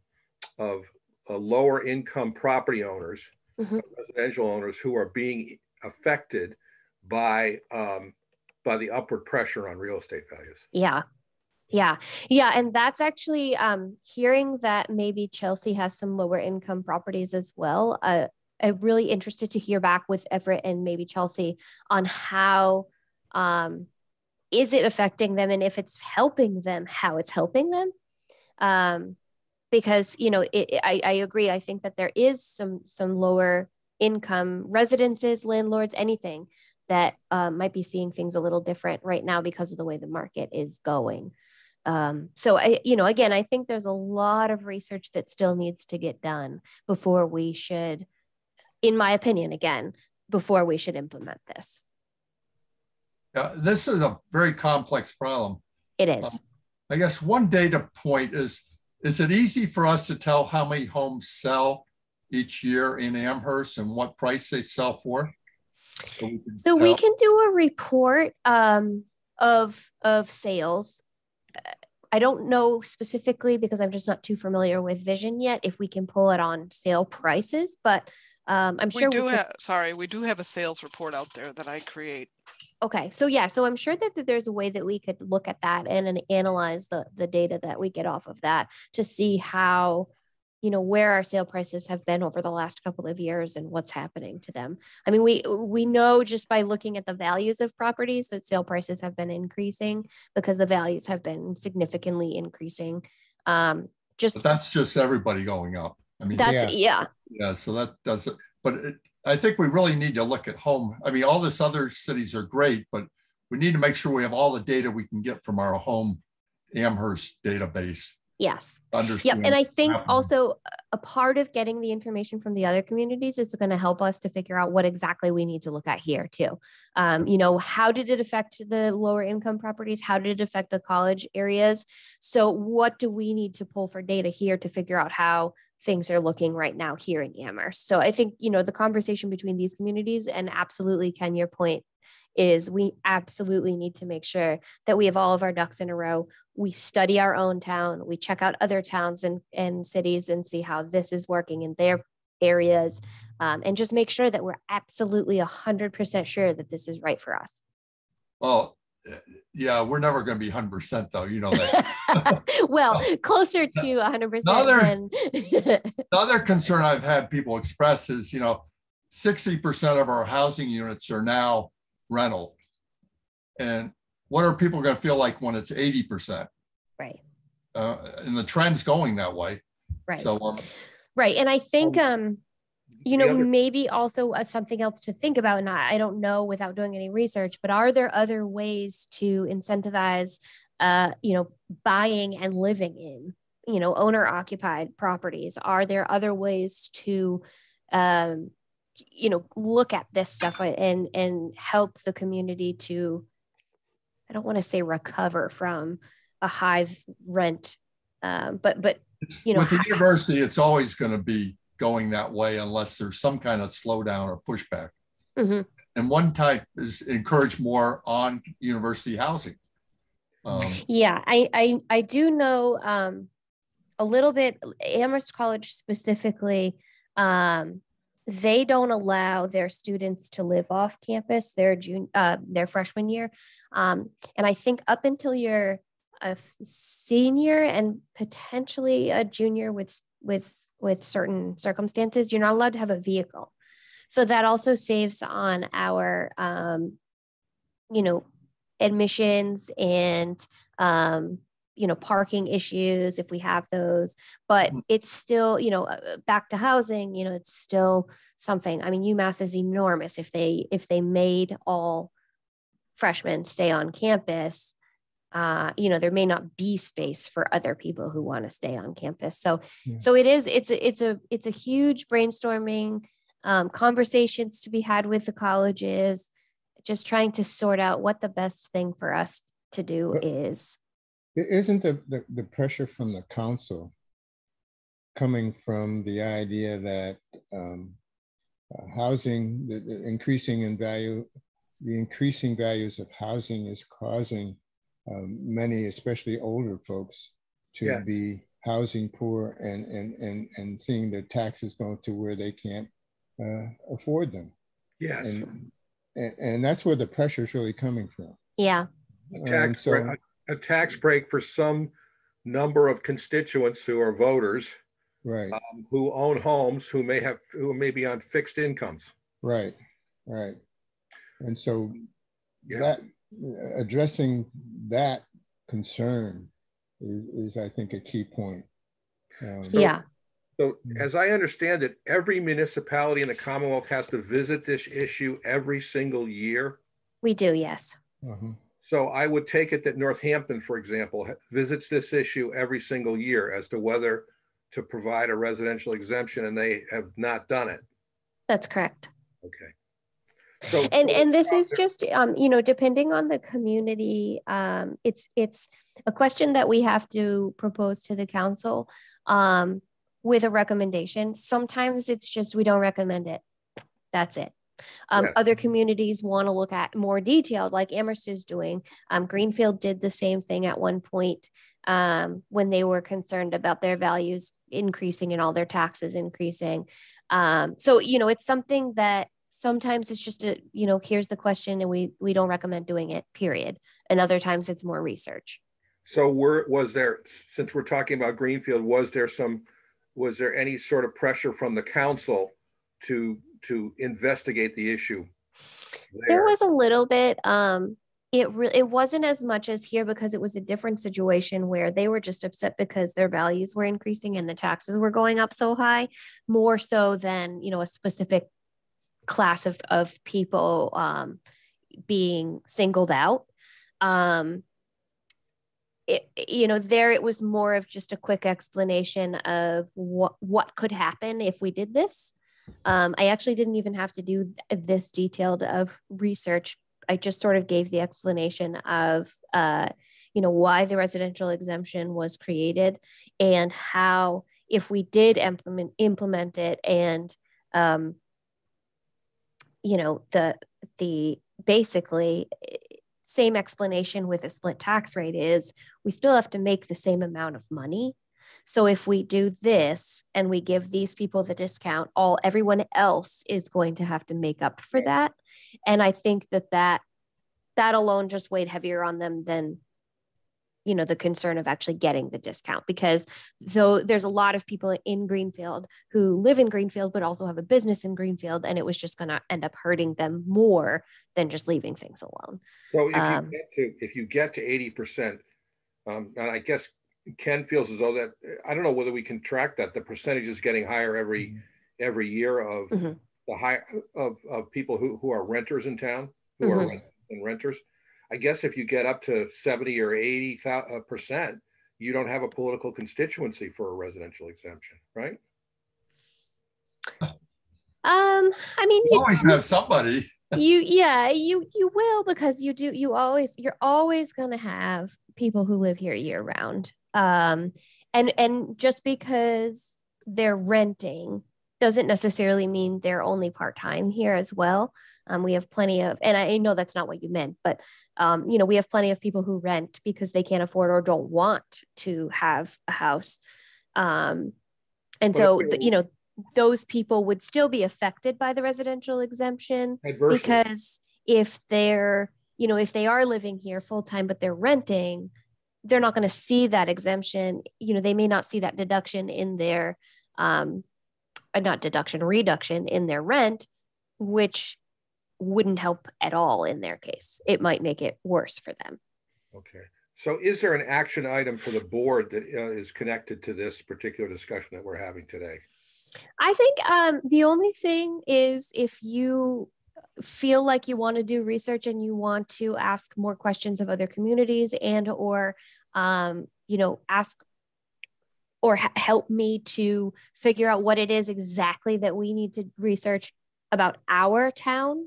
of uh, lower income property owners, Mhm. residential owners who are being affected by um, by the upward pressure on real estate values. Yeah. Yeah. Yeah. And that's actually um, hearing that maybe Chelsea has some lower income properties as well. Uh, I'm really interested to hear back with Everett and maybe Chelsea on how um, is it affecting them and if it's helping them, how it's helping them. Um, because you know, it, it- I, I agree. I think that there is some some lower income residences, landlords, anything that uh, might be seeing things a little different right now because of the way the market is going. Um, so I, you know, again, I think there's a lot of research that still needs to get done before we should, in my opinion, again, before we should implement this. Yeah, this is a very complex problem. It is. I guess one data point is, is it easy for us to tell how many homes sell each year in Amherst and what price they sell for? So we can So we can do a report um, of of sales. I don't know specifically because I'm just not too familiar with Vision yet. If we can pull it on sale prices, but um, I'm We sure do we could have, sorry, we do have a sales report out there that I create. Okay, so yeah, so I'm sure that, that there's a way that we could look at that and, and analyze the the data that we get off of that to see how, you know, where our sale prices have been over the last couple of years and what's happening to them. I mean, we we know just by looking at the values of properties that sale prices have been increasing because the values have been significantly increasing. Um, just But that's just everybody going up. I mean, that's yeah, yeah, so that does it. But it, I think we really need to look at home. I mean, all this other cities are great, but we need to make sure we have all the data we can get from our home Amherst database. Yes. to Yep. And I think also a part of getting the information from the other communities is going to help us to figure out what exactly we need to look at here too. Um, you know, how did it affect the lower income properties? How did it affect the college areas? So what do we need to pull for data here to figure out how things are looking right now here in Amherst? So I think, you know, the conversation between these communities and absolutely Ken, your point is we absolutely need to make sure that we have all of our ducks in a row we study our own town we check out other towns and, and cities and see how this is working in their areas um, and just make sure that we're absolutely 100% sure that this is right for us Well, uh, yeah, we're never going to be 100% though. You know that. well closer to 100% Another- than the other concern I've had people express is, you know, 60% of our housing units are now rental. And what are people going to feel like when it's 80%? right Uh, and the trend's going that way. right So, um, right and i think um you know other- maybe also uh, something else to think about and I, I don't know without doing any research but are there other ways to incentivize uh you know buying and living in you know owner occupied properties are there other ways to um you know look at this stuff and and help the community to i don't want to say recover from a high rent um, but but it's, You know, with the university, it's always going to be going that way unless there's some kind of slowdown or pushback. mhm. And one type is encourage more on university housing. Um, Yeah, I I I do know um a little bit Amherst College specifically um they don't allow their students to live off campus their June uh, their freshman year, um, and I think up until you're a senior and potentially a junior with with with certain circumstances, you're not allowed to have a vehicle. So that also saves on our, um, you know, admissions and um, you know parking issues if we have those but mm-hmm. it's still you know uh, back to housing you know it's still something i mean umass is enormous if they if they made all freshmen stay on campus uh, you know there may not be space for other people who want to stay on campus so yeah. so it is it's a, it's a it's a huge brainstorming um, conversations to be had with the colleges just trying to sort out what the best thing for us to do is isn't the, the, the pressure from the council coming from the idea that um, uh, housing, the, the, increasing in value, the increasing values of housing is causing um, many, especially older folks, to yeah. be housing poor and, and, and, and seeing their taxes go to where they can't uh, afford them. Yes. And, and, and, that's where the pressure is really coming from. Yeah. tax, so, a tax break for some number of constituents who are voters right. um, who own homes who may have who may be on fixed incomes. Right right. And so yeah. that addressing that concern is, is i think a key point. Um, yeah. So as i understand it every municipality in the commonwealth has to visit this issue every single year? We do yes. Uh-huh. So I would take it that Northampton, for example, visits this issue every single year as to whether to provide a residential exemption, and they have not done it. That's correct. Okay. So, and and this is just um, you know depending on the community um, it's it's a question that we have to propose to the council um, with a recommendation sometimes it's just we don't recommend it that's it um, yeah. Other communities want to look at more detailed, like Amherst is doing. Um, Greenfield did the same thing at one point um, when they were concerned about their values increasing and all their taxes increasing. Um, so, you know, it's something that sometimes it's just a, you know, here's the question and we, we don't recommend doing it, period. And other times it's more research. So were, was there, since we're talking about Greenfield, was there some, was there any sort of pressure from the council to to investigate the issue? There, there was a little bit. Um, it re- it wasn't as much as here because it was a different situation where they were just upset because their values were increasing and the taxes were going up so high, more so than you know a specific class of of people um, being singled out. Um, it, you know there it was more of just a quick explanation of what what could happen if we did this um, I actually didn't even have to do this detailed of research. I just sort of gave the explanation of, uh, you know, why the residential exemption was created and how, if we did implement implement it, and um, you know, the the basically same explanation with a split tax rate is we still have to make the same amount of money so if we do this and we give these people the discount, all everyone else is going to have to make up for that. And I think that that that alone just weighed heavier on them than you know the concern of actually getting the discount because though there's a lot of people in greenfield who live in greenfield but also have a business in greenfield and it was just going to end up hurting them more than just leaving things alone so if um, you get to if you get to 80% um, and i guess Ken feels as though that I don't know whether we can track that the percentage is getting higher every mm-hmm. every year of mm-hmm. the high of, of people who, who are renters in town who mm-hmm. are rent, and renters. I guess if you get up to 70 or 80 uh, percent, you don't have a political constituency for a residential exemption, right? Um, I mean, you always have somebody. you yeah, you you will because you do you always you're always gonna have people who live here year round. Um, and and just because they're renting doesn't necessarily mean they're only part time here as well. Um, we have plenty of, and I know that's not what you meant, but um, you know, we have plenty of people who rent because they can't afford or don't want to have a house. Um, and so, you know, those people would still be affected by the residential exemption because if they're you know if they are living here full time but they're renting they're not going to see that exemption you know they may not see that deduction in their um uh, not deduction reduction in their rent which wouldn't help at all in their case it might make it worse for them Okay. So is there an action item for the board that uh, is connected to this particular discussion that we're having today? I think um, the only thing is if you feel like you want to do research and you want to ask more questions of other communities and or um, you know ask or ha- help me to figure out what it is exactly that we need to research about our town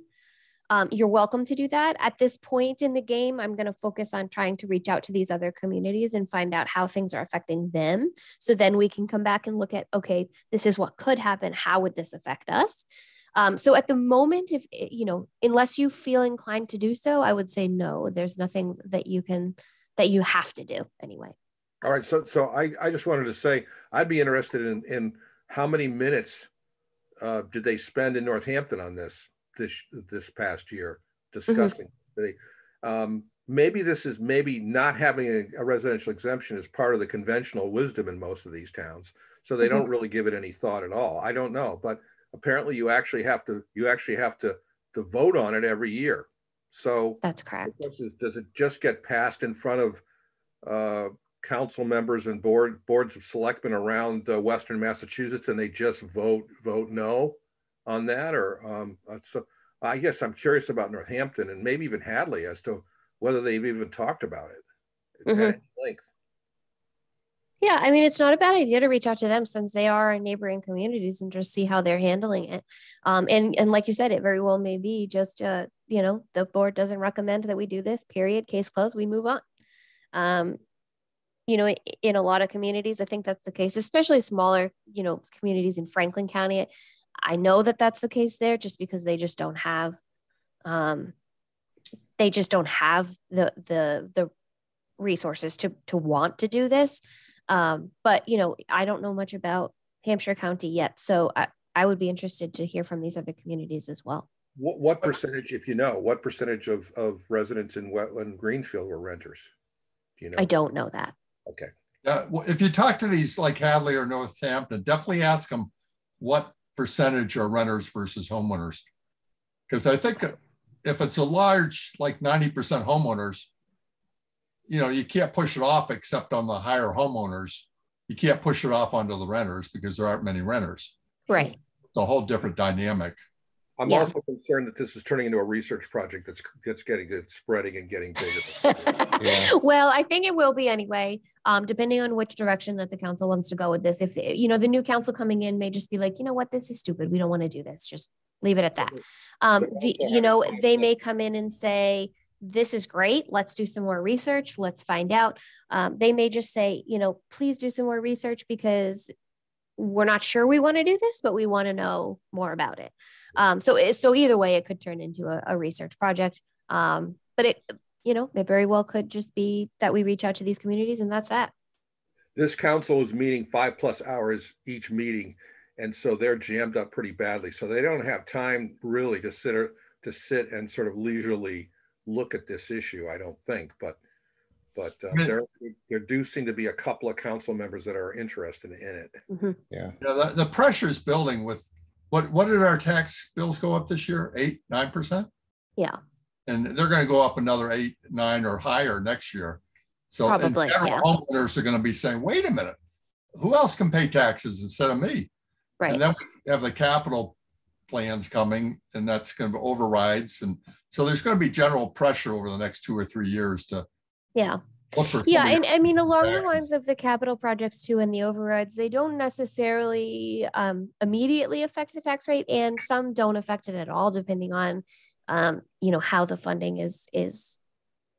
um, you're welcome to do that. At this point in the game, I'm going to focus on trying to reach out to these other communities and find out how things are affecting them. So then we can come back and look at, okay, this is what could happen. How would this affect us? Um, so at the moment, if eh, you know, unless you feel inclined to do so, I would say no. There's nothing that you can that you have to do anyway. All right. So, so I, I just wanted to say, I'd be interested in, in how many minutes uh, did they spend in Northampton on this? this this past year discussing the um, maybe this is maybe not having a, a, residential exemption is part of the conventional wisdom in most of these towns so they mm-hmm. don't really give it any thought at all i don't know but apparently you actually have to you actually have to to vote on it every year so that's correct is, does it just get passed in front of uh, council members and board boards of selectmen around uh, western massachusetts and they just vote vote no on that, or um, uh, so I guess I'm curious about Northampton and maybe even Hadley as to whether they've even talked about it mm-hmm. at length. Yeah, I mean, it's not a bad idea to reach out to them since they are in neighboring communities and just see how they're handling it. Um, and and like you said, it very well may be just uh, you know the board doesn't recommend that we do this. Period. Case closed. We move on. Um, you know, in a lot of communities, I think that's the case, especially smaller, you know, communities in Franklin County. I know that that's the case there just because they just don't have um, they just don't have the the the resources to to want to do this. Um, but you know, I don't know much about Hampshire County yet, so I, I would be interested to hear from these other communities as well. What, what percentage, if you know, what percentage of, of residents in Wetland Greenfield were renters? Do you know? I don't know that. Okay. Uh, if you talk to these like Hadley or Northampton, definitely ask them what percentage are renters versus homeowners. Because I think if it's a large, like 90% homeowners, you know, you can't push it off except on the higher homeowners. You can't push it off onto the renters because there aren't many renters. Right. It's a whole different dynamic. I'm yeah. also concerned that this is turning into a research project that's that's getting it's spreading and getting bigger. yeah. Well, I think it will be anyway. Um, depending on which direction that the council wants to go with this. If you know the new council coming in may just be like, you know what, this is stupid. We don't want to do this. Just leave it at that. Um, the, you know, they may come in and say, this is great. Let's do some more research. Let's find out. Um, they may just say, you know, please do some more research because we're not sure we want to do this, but we want to know more about it. Um, so, so either way, it could turn into a, a research project. Um, but it, you know, it very well could just be that we reach out to these communities and that's that. This council is meeting five plus hours each meeting. And so they're jammed up pretty badly. So they don't have time really to sit or, to sit and sort of leisurely look at this issue, I don't think. But but uh, there there do seem to be a couple of council members that are interested in it. Mm-hmm. Yeah. Yeah. The, the pressure is building with what what did our tax bills go up this year? Eight, nine percent? Yeah. And they're going to go up another eight, nine or higher next year. So Probably, general, yeah. homeowners are going to be saying, wait a minute, who else can pay taxes instead of me? Right. And then we have the capital plans coming and that's going to be overrides. And so there's going to be general pressure over the next two or three years to yeah. Yeah, and I mean along the lines of the capital projects too and the overrides, they don't necessarily um, immediately affect the tax rate, and some don't affect it at all, depending on um, you know how the funding is is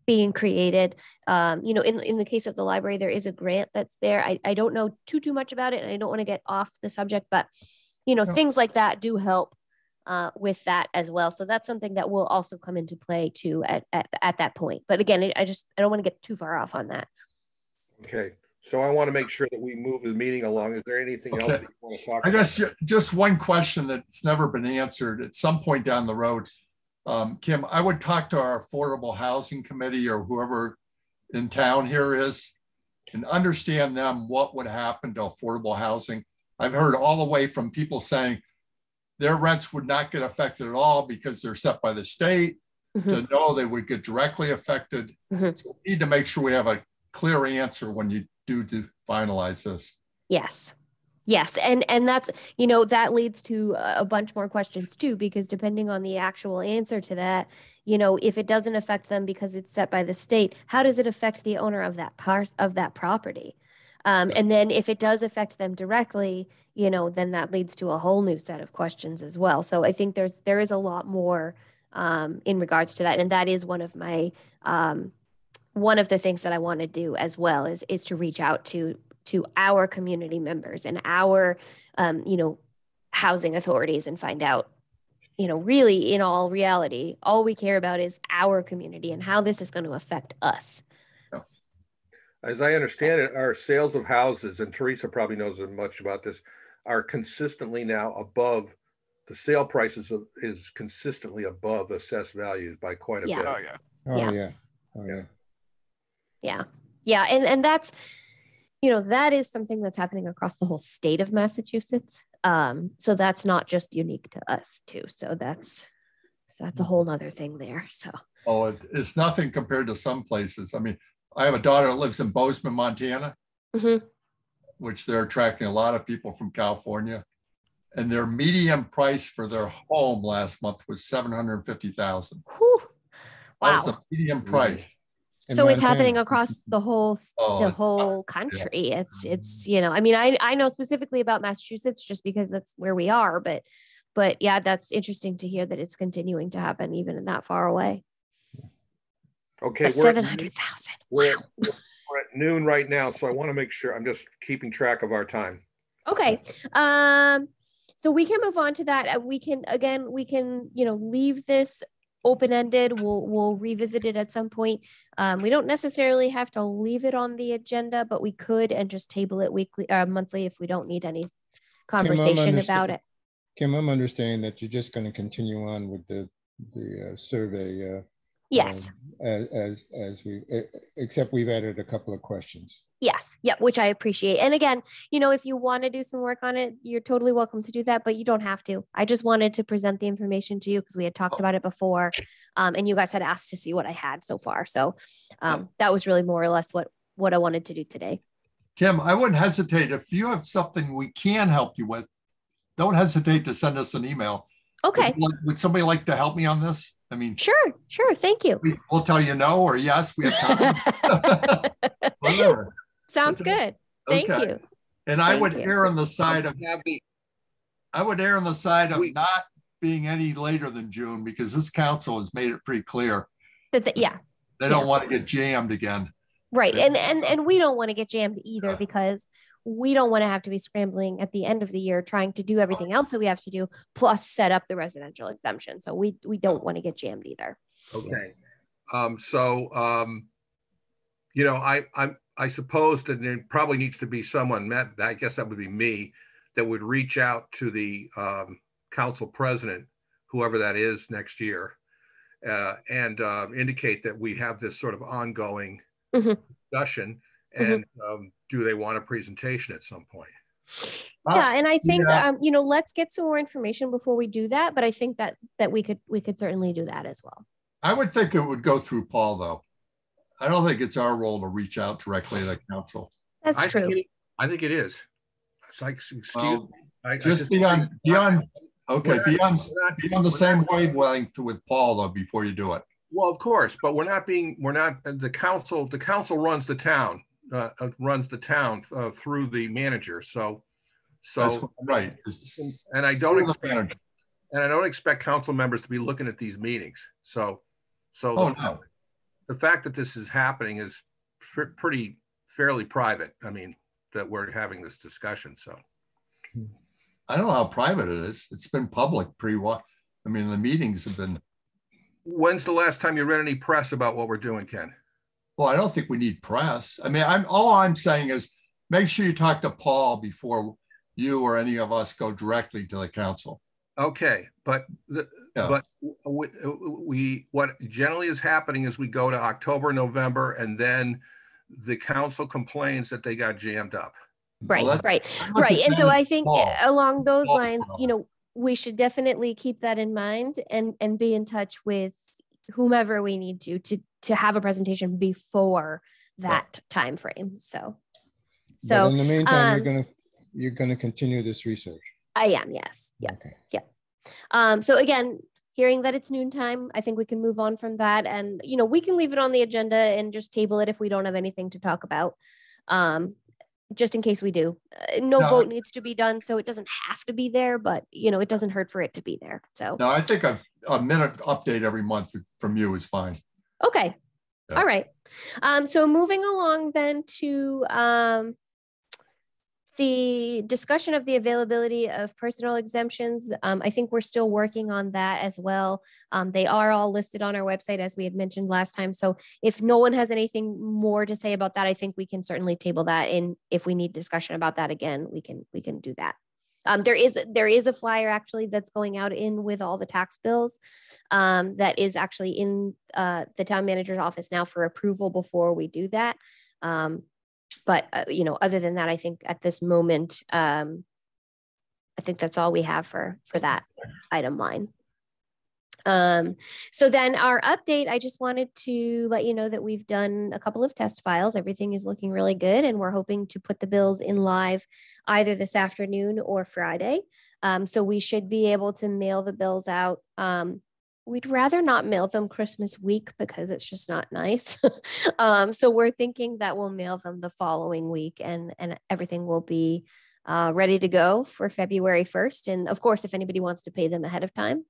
being created. Um, you know, in in the case of the library, there is a grant that's there. I, I don't know too too much about it, and I don't want to get off the subject, but you know, no. things like that do help uh, with that as well. So that's something that will also come into play too at, at, at that point. But again, I just, I don't want to get too far off on that. Okay. So I want to make sure that we move the meeting along. Is there anything else Okay. that you want to talk I about? guess ju- just one question that's never been answered at some point down the road. Um, Kim, I would talk to our Affordable Housing Committee or whoever in town here is and understand them what would happen to affordable housing. I've heard all the way from people saying their rents would not get affected at all because they're set by the state. To know they would get directly affected. Mhm. So we need to make sure we have a clear answer when you do to finalize this. Yes. Yes, and and that's you know that leads to a bunch more questions too because depending on the actual answer to that, you know, if it doesn't affect them because it's set by the state, how does it affect the owner of that parts of that property? Um, and then if it does affect them directly, you know, then that leads to a whole new set of questions as well. So I think there's there is a lot more um, in regards to that, and that is one of my um, one of the things that I want to do as well is is to reach out to to our community members and our um, you know housing authorities and find out you know really in all reality all we care about is our community and how this is going to affect us As I understand it, our sales of houses, and Teresa probably knows as much about this, are consistently now above, the sale prices of, is consistently above assessed values by quite a Yeah. bit. Oh, yeah. Oh, Yeah. yeah. Oh, yeah. yeah yeah and and that's you know that is something that's happening across the whole state of massachusetts um so that's not just unique to us too so that's that's a whole nother thing there so Oh, it, it's nothing compared to some places. I mean, I have a daughter that lives in Bozeman, Montana, Mhm. which they're attracting a lot of people from California. And their median price for their home last month was seven hundred and fifty thousand. Whew. That was the median price. In so it's happening Montana. across the whole Oh, the whole country it's it's you know i mean i i know specifically about massachusetts just because that's where we are but but yeah that's interesting to hear that it's continuing to happen even in that far away Okay, At we're at 700,000 We're, we're at noon right now, so I want to make sure, I'm just keeping track of our time. okay um so we can move on to that. Uh, we can again we can you know leave this open-ended. We'll we'll revisit it at some point. Um, we don't necessarily have to leave it on the agenda but we could and just table it weekly uh, monthly if we don't need any conversation about it. Kim, I'm understanding that you're just going to continue on with the, the uh, survey. uh, yes um, As, as, as we, except we've added a couple of questions. Yes. Yep. Which I appreciate. And again, you know, if you want to do some work on it, you're totally welcome to do that, but you don't have to. I just wanted to present the information to you because we had talked about it before. Um, and you guys had asked to see what I had so far. So um, that was really more or less what what I wanted to do today. Kim, I wouldn't hesitate if you have something we can help you with. Don't hesitate to send us an email. Okay. Would, would somebody like to help me on this? I mean, Sure. Sure. Thank you. we, we'll tell you no or yes. We have time. Whatever. Sounds good. Thank Okay. you. And I Thank would you. err on the side of Have I would err on the side of We- not being any later than June because this council has made it pretty clear. That- that- yeah. They don't Yeah. want to get jammed again. Right. Yeah. And and and we don't want to get jammed either Yeah. because we don't want to have to be scrambling at the end of the year trying to do everything else that we have to do plus set up the residential exemption. So we we don't want to get jammed either. Okay, um, so, um, you know, I, I'm, I suppose that there probably needs to be someone met, I guess that would be me, that would reach out to the, um, council president, whoever that is next year, uh, and, um, indicate that we have this sort of ongoing Mhm. discussion, Mhm. and, um, do they want a presentation at some point? Yeah, and I think yeah. um, you know, let's get some more information before we do that. But I think that that we could we could certainly do that as well. I would think it would go through Paul, though. I don't think it's our role to reach out directly to the council. That's I true. think it- I think it is. It's like, excuse Well, me. I- I Just be on, be on, okay, We're not- be on, we're not- the same wavelength with Paul, though, before you do it. Well, of course, but we're not being, we're not, the council, the council runs the town, uh, uh, runs the town, uh, through the manager, so. That's So, right. and I don't expect, and I don't expect council members to be looking at these meetings, so. So Oh, the- no. the fact that this is happening is pr- pretty fairly private, I mean, that we're having this discussion, so. I don't know how private it is. It's been public pretty well. I mean, the meetings have been, When's the last time you read any press about what we're doing, Ken? Well, I don't think we need press. I mean, I'm, all I'm saying is make sure you talk to Paul before you or any of us go directly to the council. Okay, but the, Yeah. but we, we, what generally is happening is we go to October, November, and then the council complains that they got jammed up. Right, that's- right, right. And so I think Paul. along those Paul, lines, you know, we should definitely keep that in mind and and be in touch with whomever we need to to to have a presentation before that time frame. So But so in the meantime, um, you're gonna, you're gonna continue this research. I am, yes. Yeah. Okay. Um, so again, hearing that it's noontime, I think we can move on from that. And, you know, we can leave it on the agenda and just table it if we don't have anything to talk about. Um, just in case we do. Uh, no No. vote needs to be done, so it doesn't have to be there, but you know, it doesn't hurt for it to be there. So No, I think a, a minute update every month from you is fine. Okay. All right. Um, so moving along then to um the discussion of the availability of personal exemptions. Um, I think we're still working on that as well. Um, they are all listed on our website as we had mentioned last time. So if no one has anything more to say about that, I think we can certainly table that. And if we need discussion about that again, we can we can do that. Um, there is there is a flyer actually that's going out in with all the tax bills um, that is actually in uh, the town manager's office now for approval before we do that. Um, but uh, you know, other than that, I think at this moment, um, I think that's all we have for for that item line. Um, so then our update, I just wanted to let you know that we've done a couple of test files. Everything is looking really good, and we're hoping to put the bills in live either this afternoon or Friday. Um, so we should be able to mail the bills out. Um, we'd rather not mail them Christmas week because it's just not nice. um, so we're thinking that we'll mail them the following week, and and everything will be uh, ready to go for February first. And of course, if anybody wants to pay them ahead of time,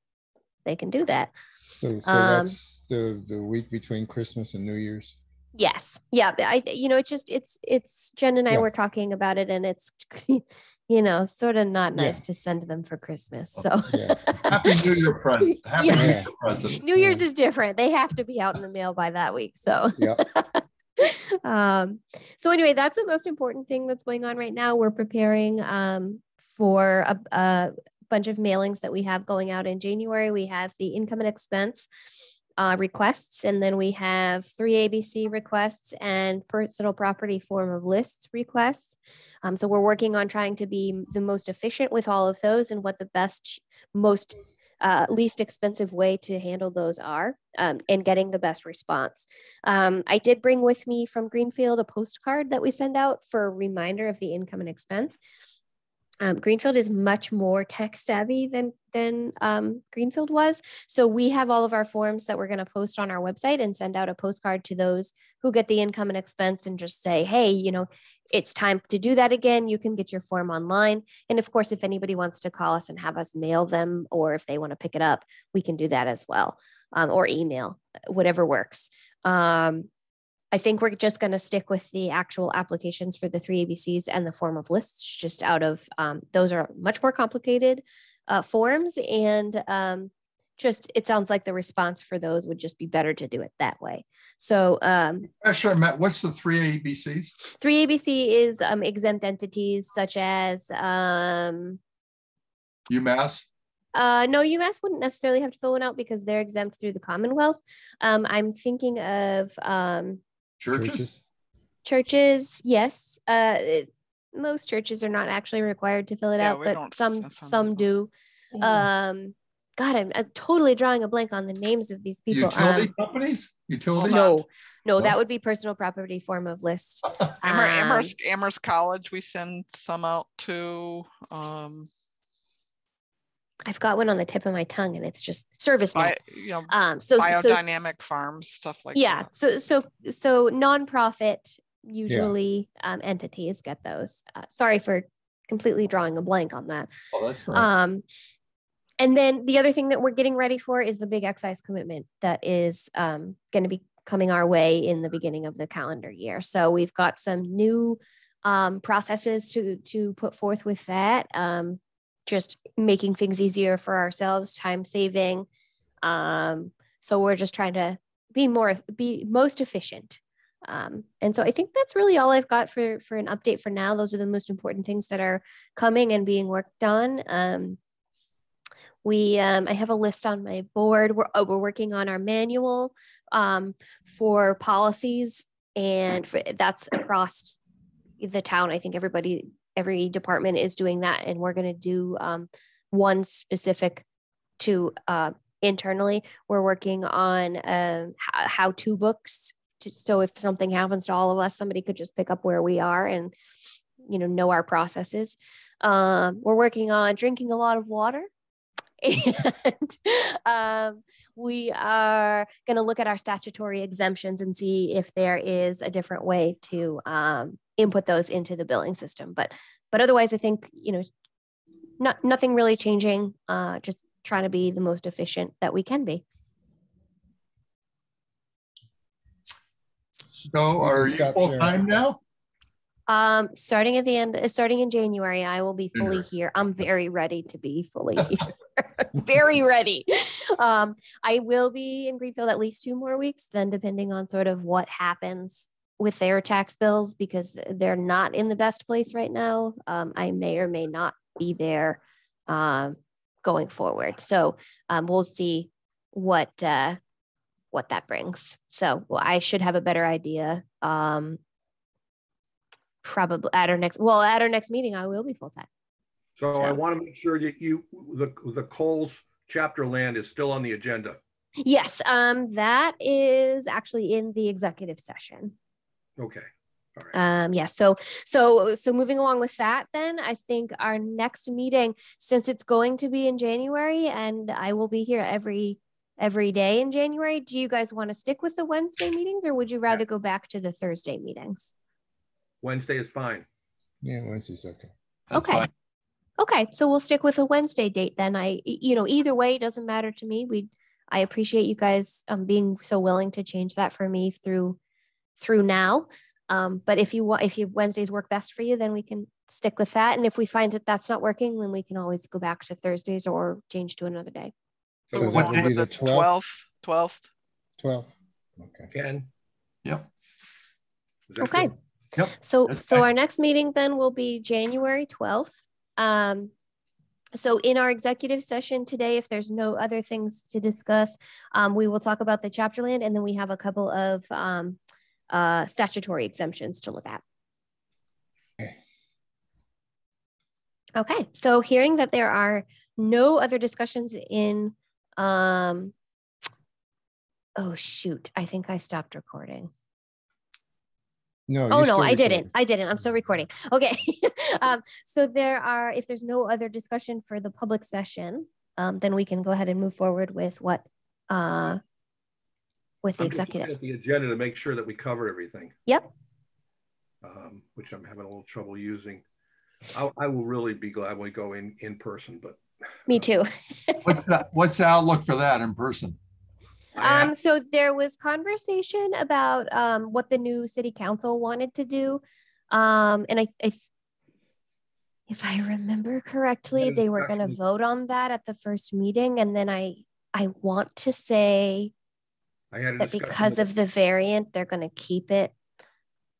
they can do that. So, so Um, that's the, the week between Christmas and New Year's. Yes. Yeah. I, you know, it just, it's, it's Jen and I Yeah. were talking about it and it's, you know, sort of not Yeah. nice to send them for Christmas. So Yeah. Happy New Year, present. Happy New Yeah. Year, present. New Year's is different. They have to be out in the mail by that week. So, Yep. um, so anyway, that's the most important thing that's going on right now. We're preparing um, for a, a bunch of mailings that we have going out in January. We have the income and expense uh, requests, and then we have three ABC requests and personal property form of lists requests. Um, so we're working on trying to be the most efficient with all of those and what the best, most uh, least expensive way to handle those are um, and getting the best response. Um, I did bring with me from Greenfield a postcard that we send out for a reminder of the income and expense. Um, Greenfield is much more tech savvy than than um, Greenfield was, so we have all of our forms that we're going to post on our website and send out a postcard to those who get the income and expense and just say, hey, you know, it's time to do that again. You can get your form online, and of course, if anybody wants to call us and have us mail them, or if they want to pick it up, we can do that as well, um, or email, whatever works. Um, I think we're just going to stick with the actual applications for the three ABCs and the form of lists, just out of um, those are much more complicated uh, forms. And um, just it sounds like the response for those would just be better to do it that way. So, um, Sure, Matt, what's the three ABCs? three ABC is um, exempt entities such as, um, UMass? uh, no, UMass wouldn't necessarily have to fill one out because they're exempt through the Commonwealth. Um, I'm thinking of, um, Churches? churches? Yes. Uh it- most churches are not actually required to fill it Yeah, out but some some some as do. Um god I'm, I'm totally drawing a blank on the names of these people. Utility um, companies? Utility? No no. No? that would be personal property form of list. Um, Amherst, Amherst College, we send some out to, um, i've got one on the tip of my tongue and it's just service now bi- you know, um so so farms, stuff like yeah that. so so so nonprofit usually um, entities get those uh, sorry for completely drawing a blank on that Oh, that's right. Um, and then the other thing that we're getting ready for is the big excise commitment that is um, going to be coming our way in the beginning of the calendar year. So we've got some new um, processes to to put forth with that. Um, just making things easier for ourselves, time saving. Um, so we're just trying to be more be most efficient Um, and so I think that's really all I've got for for an update for now. Those are the most important things that are coming and being worked on. Um, we um, I have a list on my board. We're oh, we're working on our manual um, for policies, and for, that's across the town. I think everybody, every department is doing that, and we're going to do um, one specific to uh, internally. We're working on uh, books to, so if something happens to all of us, somebody could just pick up where we are and you know know our processes. Um, we're working on drinking a lot of water, and um, we are going to look at our statutory exemptions and see if there is a different way to um, input those into the billing system. But but otherwise, I think you know, not nothing really changing. Uh, just trying to be the most efficient that we can be. So are you full time now? Um, starting at the end, starting in January, I will be fully here. I'm very ready to be fully here. very ready. Um, I will be in Greenfield at least two more weeks, then depending on sort of what happens with their tax bills, because they're not in the best place right now. Um, I may or may not be there um, going forward. So um, we'll see what uh, what that brings. So well, I should have a better idea. Um, probably at our next well at our next meeting, I will be full time. So, so I want to make sure that you the the Coles chapter land is still on the agenda. Yes, um, that is actually in the executive session. Okay. Um, yes. Yeah, so, so, so moving along with that, then I think our next meeting, since it's going to be in January and I will be here every every day in January. Do you guys want to stick with the Wednesday meetings or would you rather go back to the Thursday meetings? Wednesday is fine. Yeah, Wednesday's okay. That's okay. Fine. Okay, so we'll stick with a Wednesday date then. I, you know, either way, it doesn't matter to me. We, I appreciate you guys um, being so willing to change that for me through, through now. Um, but if you want, if you Wednesdays work best for you, then we can stick with that. And if we find that that's not working, then we can always go back to Thursdays or change to another day. So, so that would be the 12th? 12th. 12th. Okay. Ken? Yep. Okay. Good? Yep. So, so our next meeting then will be January 12th. Um, so in our executive session today, if there's no other things to discuss, um, we will talk about the chapter land and then we have a couple of um, uh, statutory exemptions to look at. Okay. Okay, so hearing that there are no other discussions in um, oh shoot, I think I stopped recording. No. Oh no, I didn't. I didn't. I'm still recording. Okay. um, so there are, if there's no other discussion for the public session, um, then we can go ahead and move forward with what uh, with the I'm executive. At the agenda to make sure that we cover everything. Yep. Um, which I'm having a little trouble using. I, I will really be glad when we go in in person, but me too. what's that? What's the outlook for that in person? Um, so there was conversation about um, what the new city council wanted to do, um, and I, I if I remember correctly, they were going to vote on that at the first meeting, and then I I want to say that because of the variant, they're going to keep it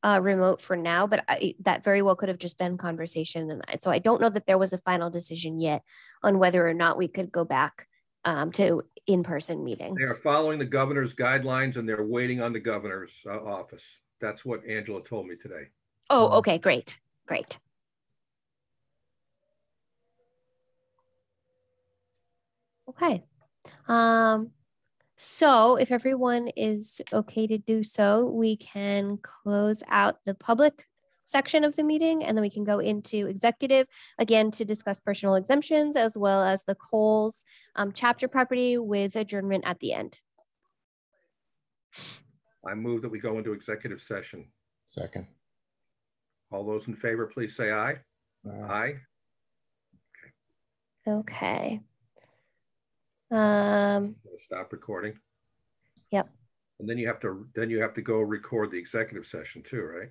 uh, remote for now, but I, that very well could have just been conversation. And I, so I don't know that there was a final decision yet on whether or not we could go back um, to in-person meetings. They are following the governor's guidelines and they're waiting on the governor's uh, office. That's what Angela told me today. Oh, okay, great, great. Okay. Um, so if everyone is okay to do so, we can close out the public section of the meeting and then we can go into executive again to discuss personal exemptions as well as the Coles um, chapter property with adjournment at the end. I move that we go into executive session. Second. All those in favor, please say aye. Aye. aye. Okay. Um, Stop recording. Yep. And then you have to then you have to go record the executive session too, right?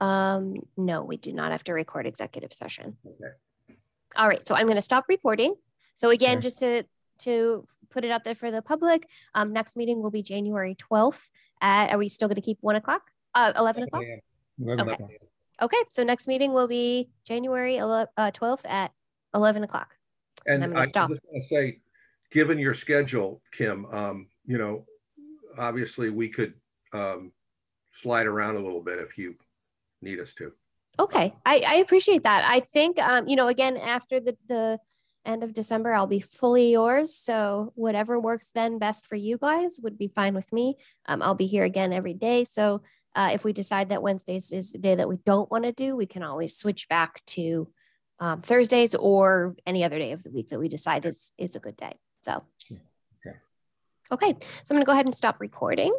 Um, no, we do not have to record executive session. Okay. All right, so I'm going to stop recording. So again, okay. just to to put it out there for the public. Um, next meeting will be January 12th at, are we still going to keep one o'clock? Uh, 11 o'clock? 11 Okay. o'clock. Okay, so next meeting will be January ele- uh, 12th at 11 o'clock. And I'm gonna just stop. want to say, given your schedule, Kim, um, you know, obviously we could um, slide around a little bit if you need us to. Okay, I, I appreciate that. I think, um, you know, again, after the, the end of December, I'll be fully yours. So whatever works then best for you guys would be fine with me. Um, I'll be here again every day. So uh, if we decide that Wednesdays is the day that we don't want to do, we can always switch back to um, Thursdays or any other day of the week that we decide is, is a good day. So, Okay. okay. So I'm going to go ahead and stop recording.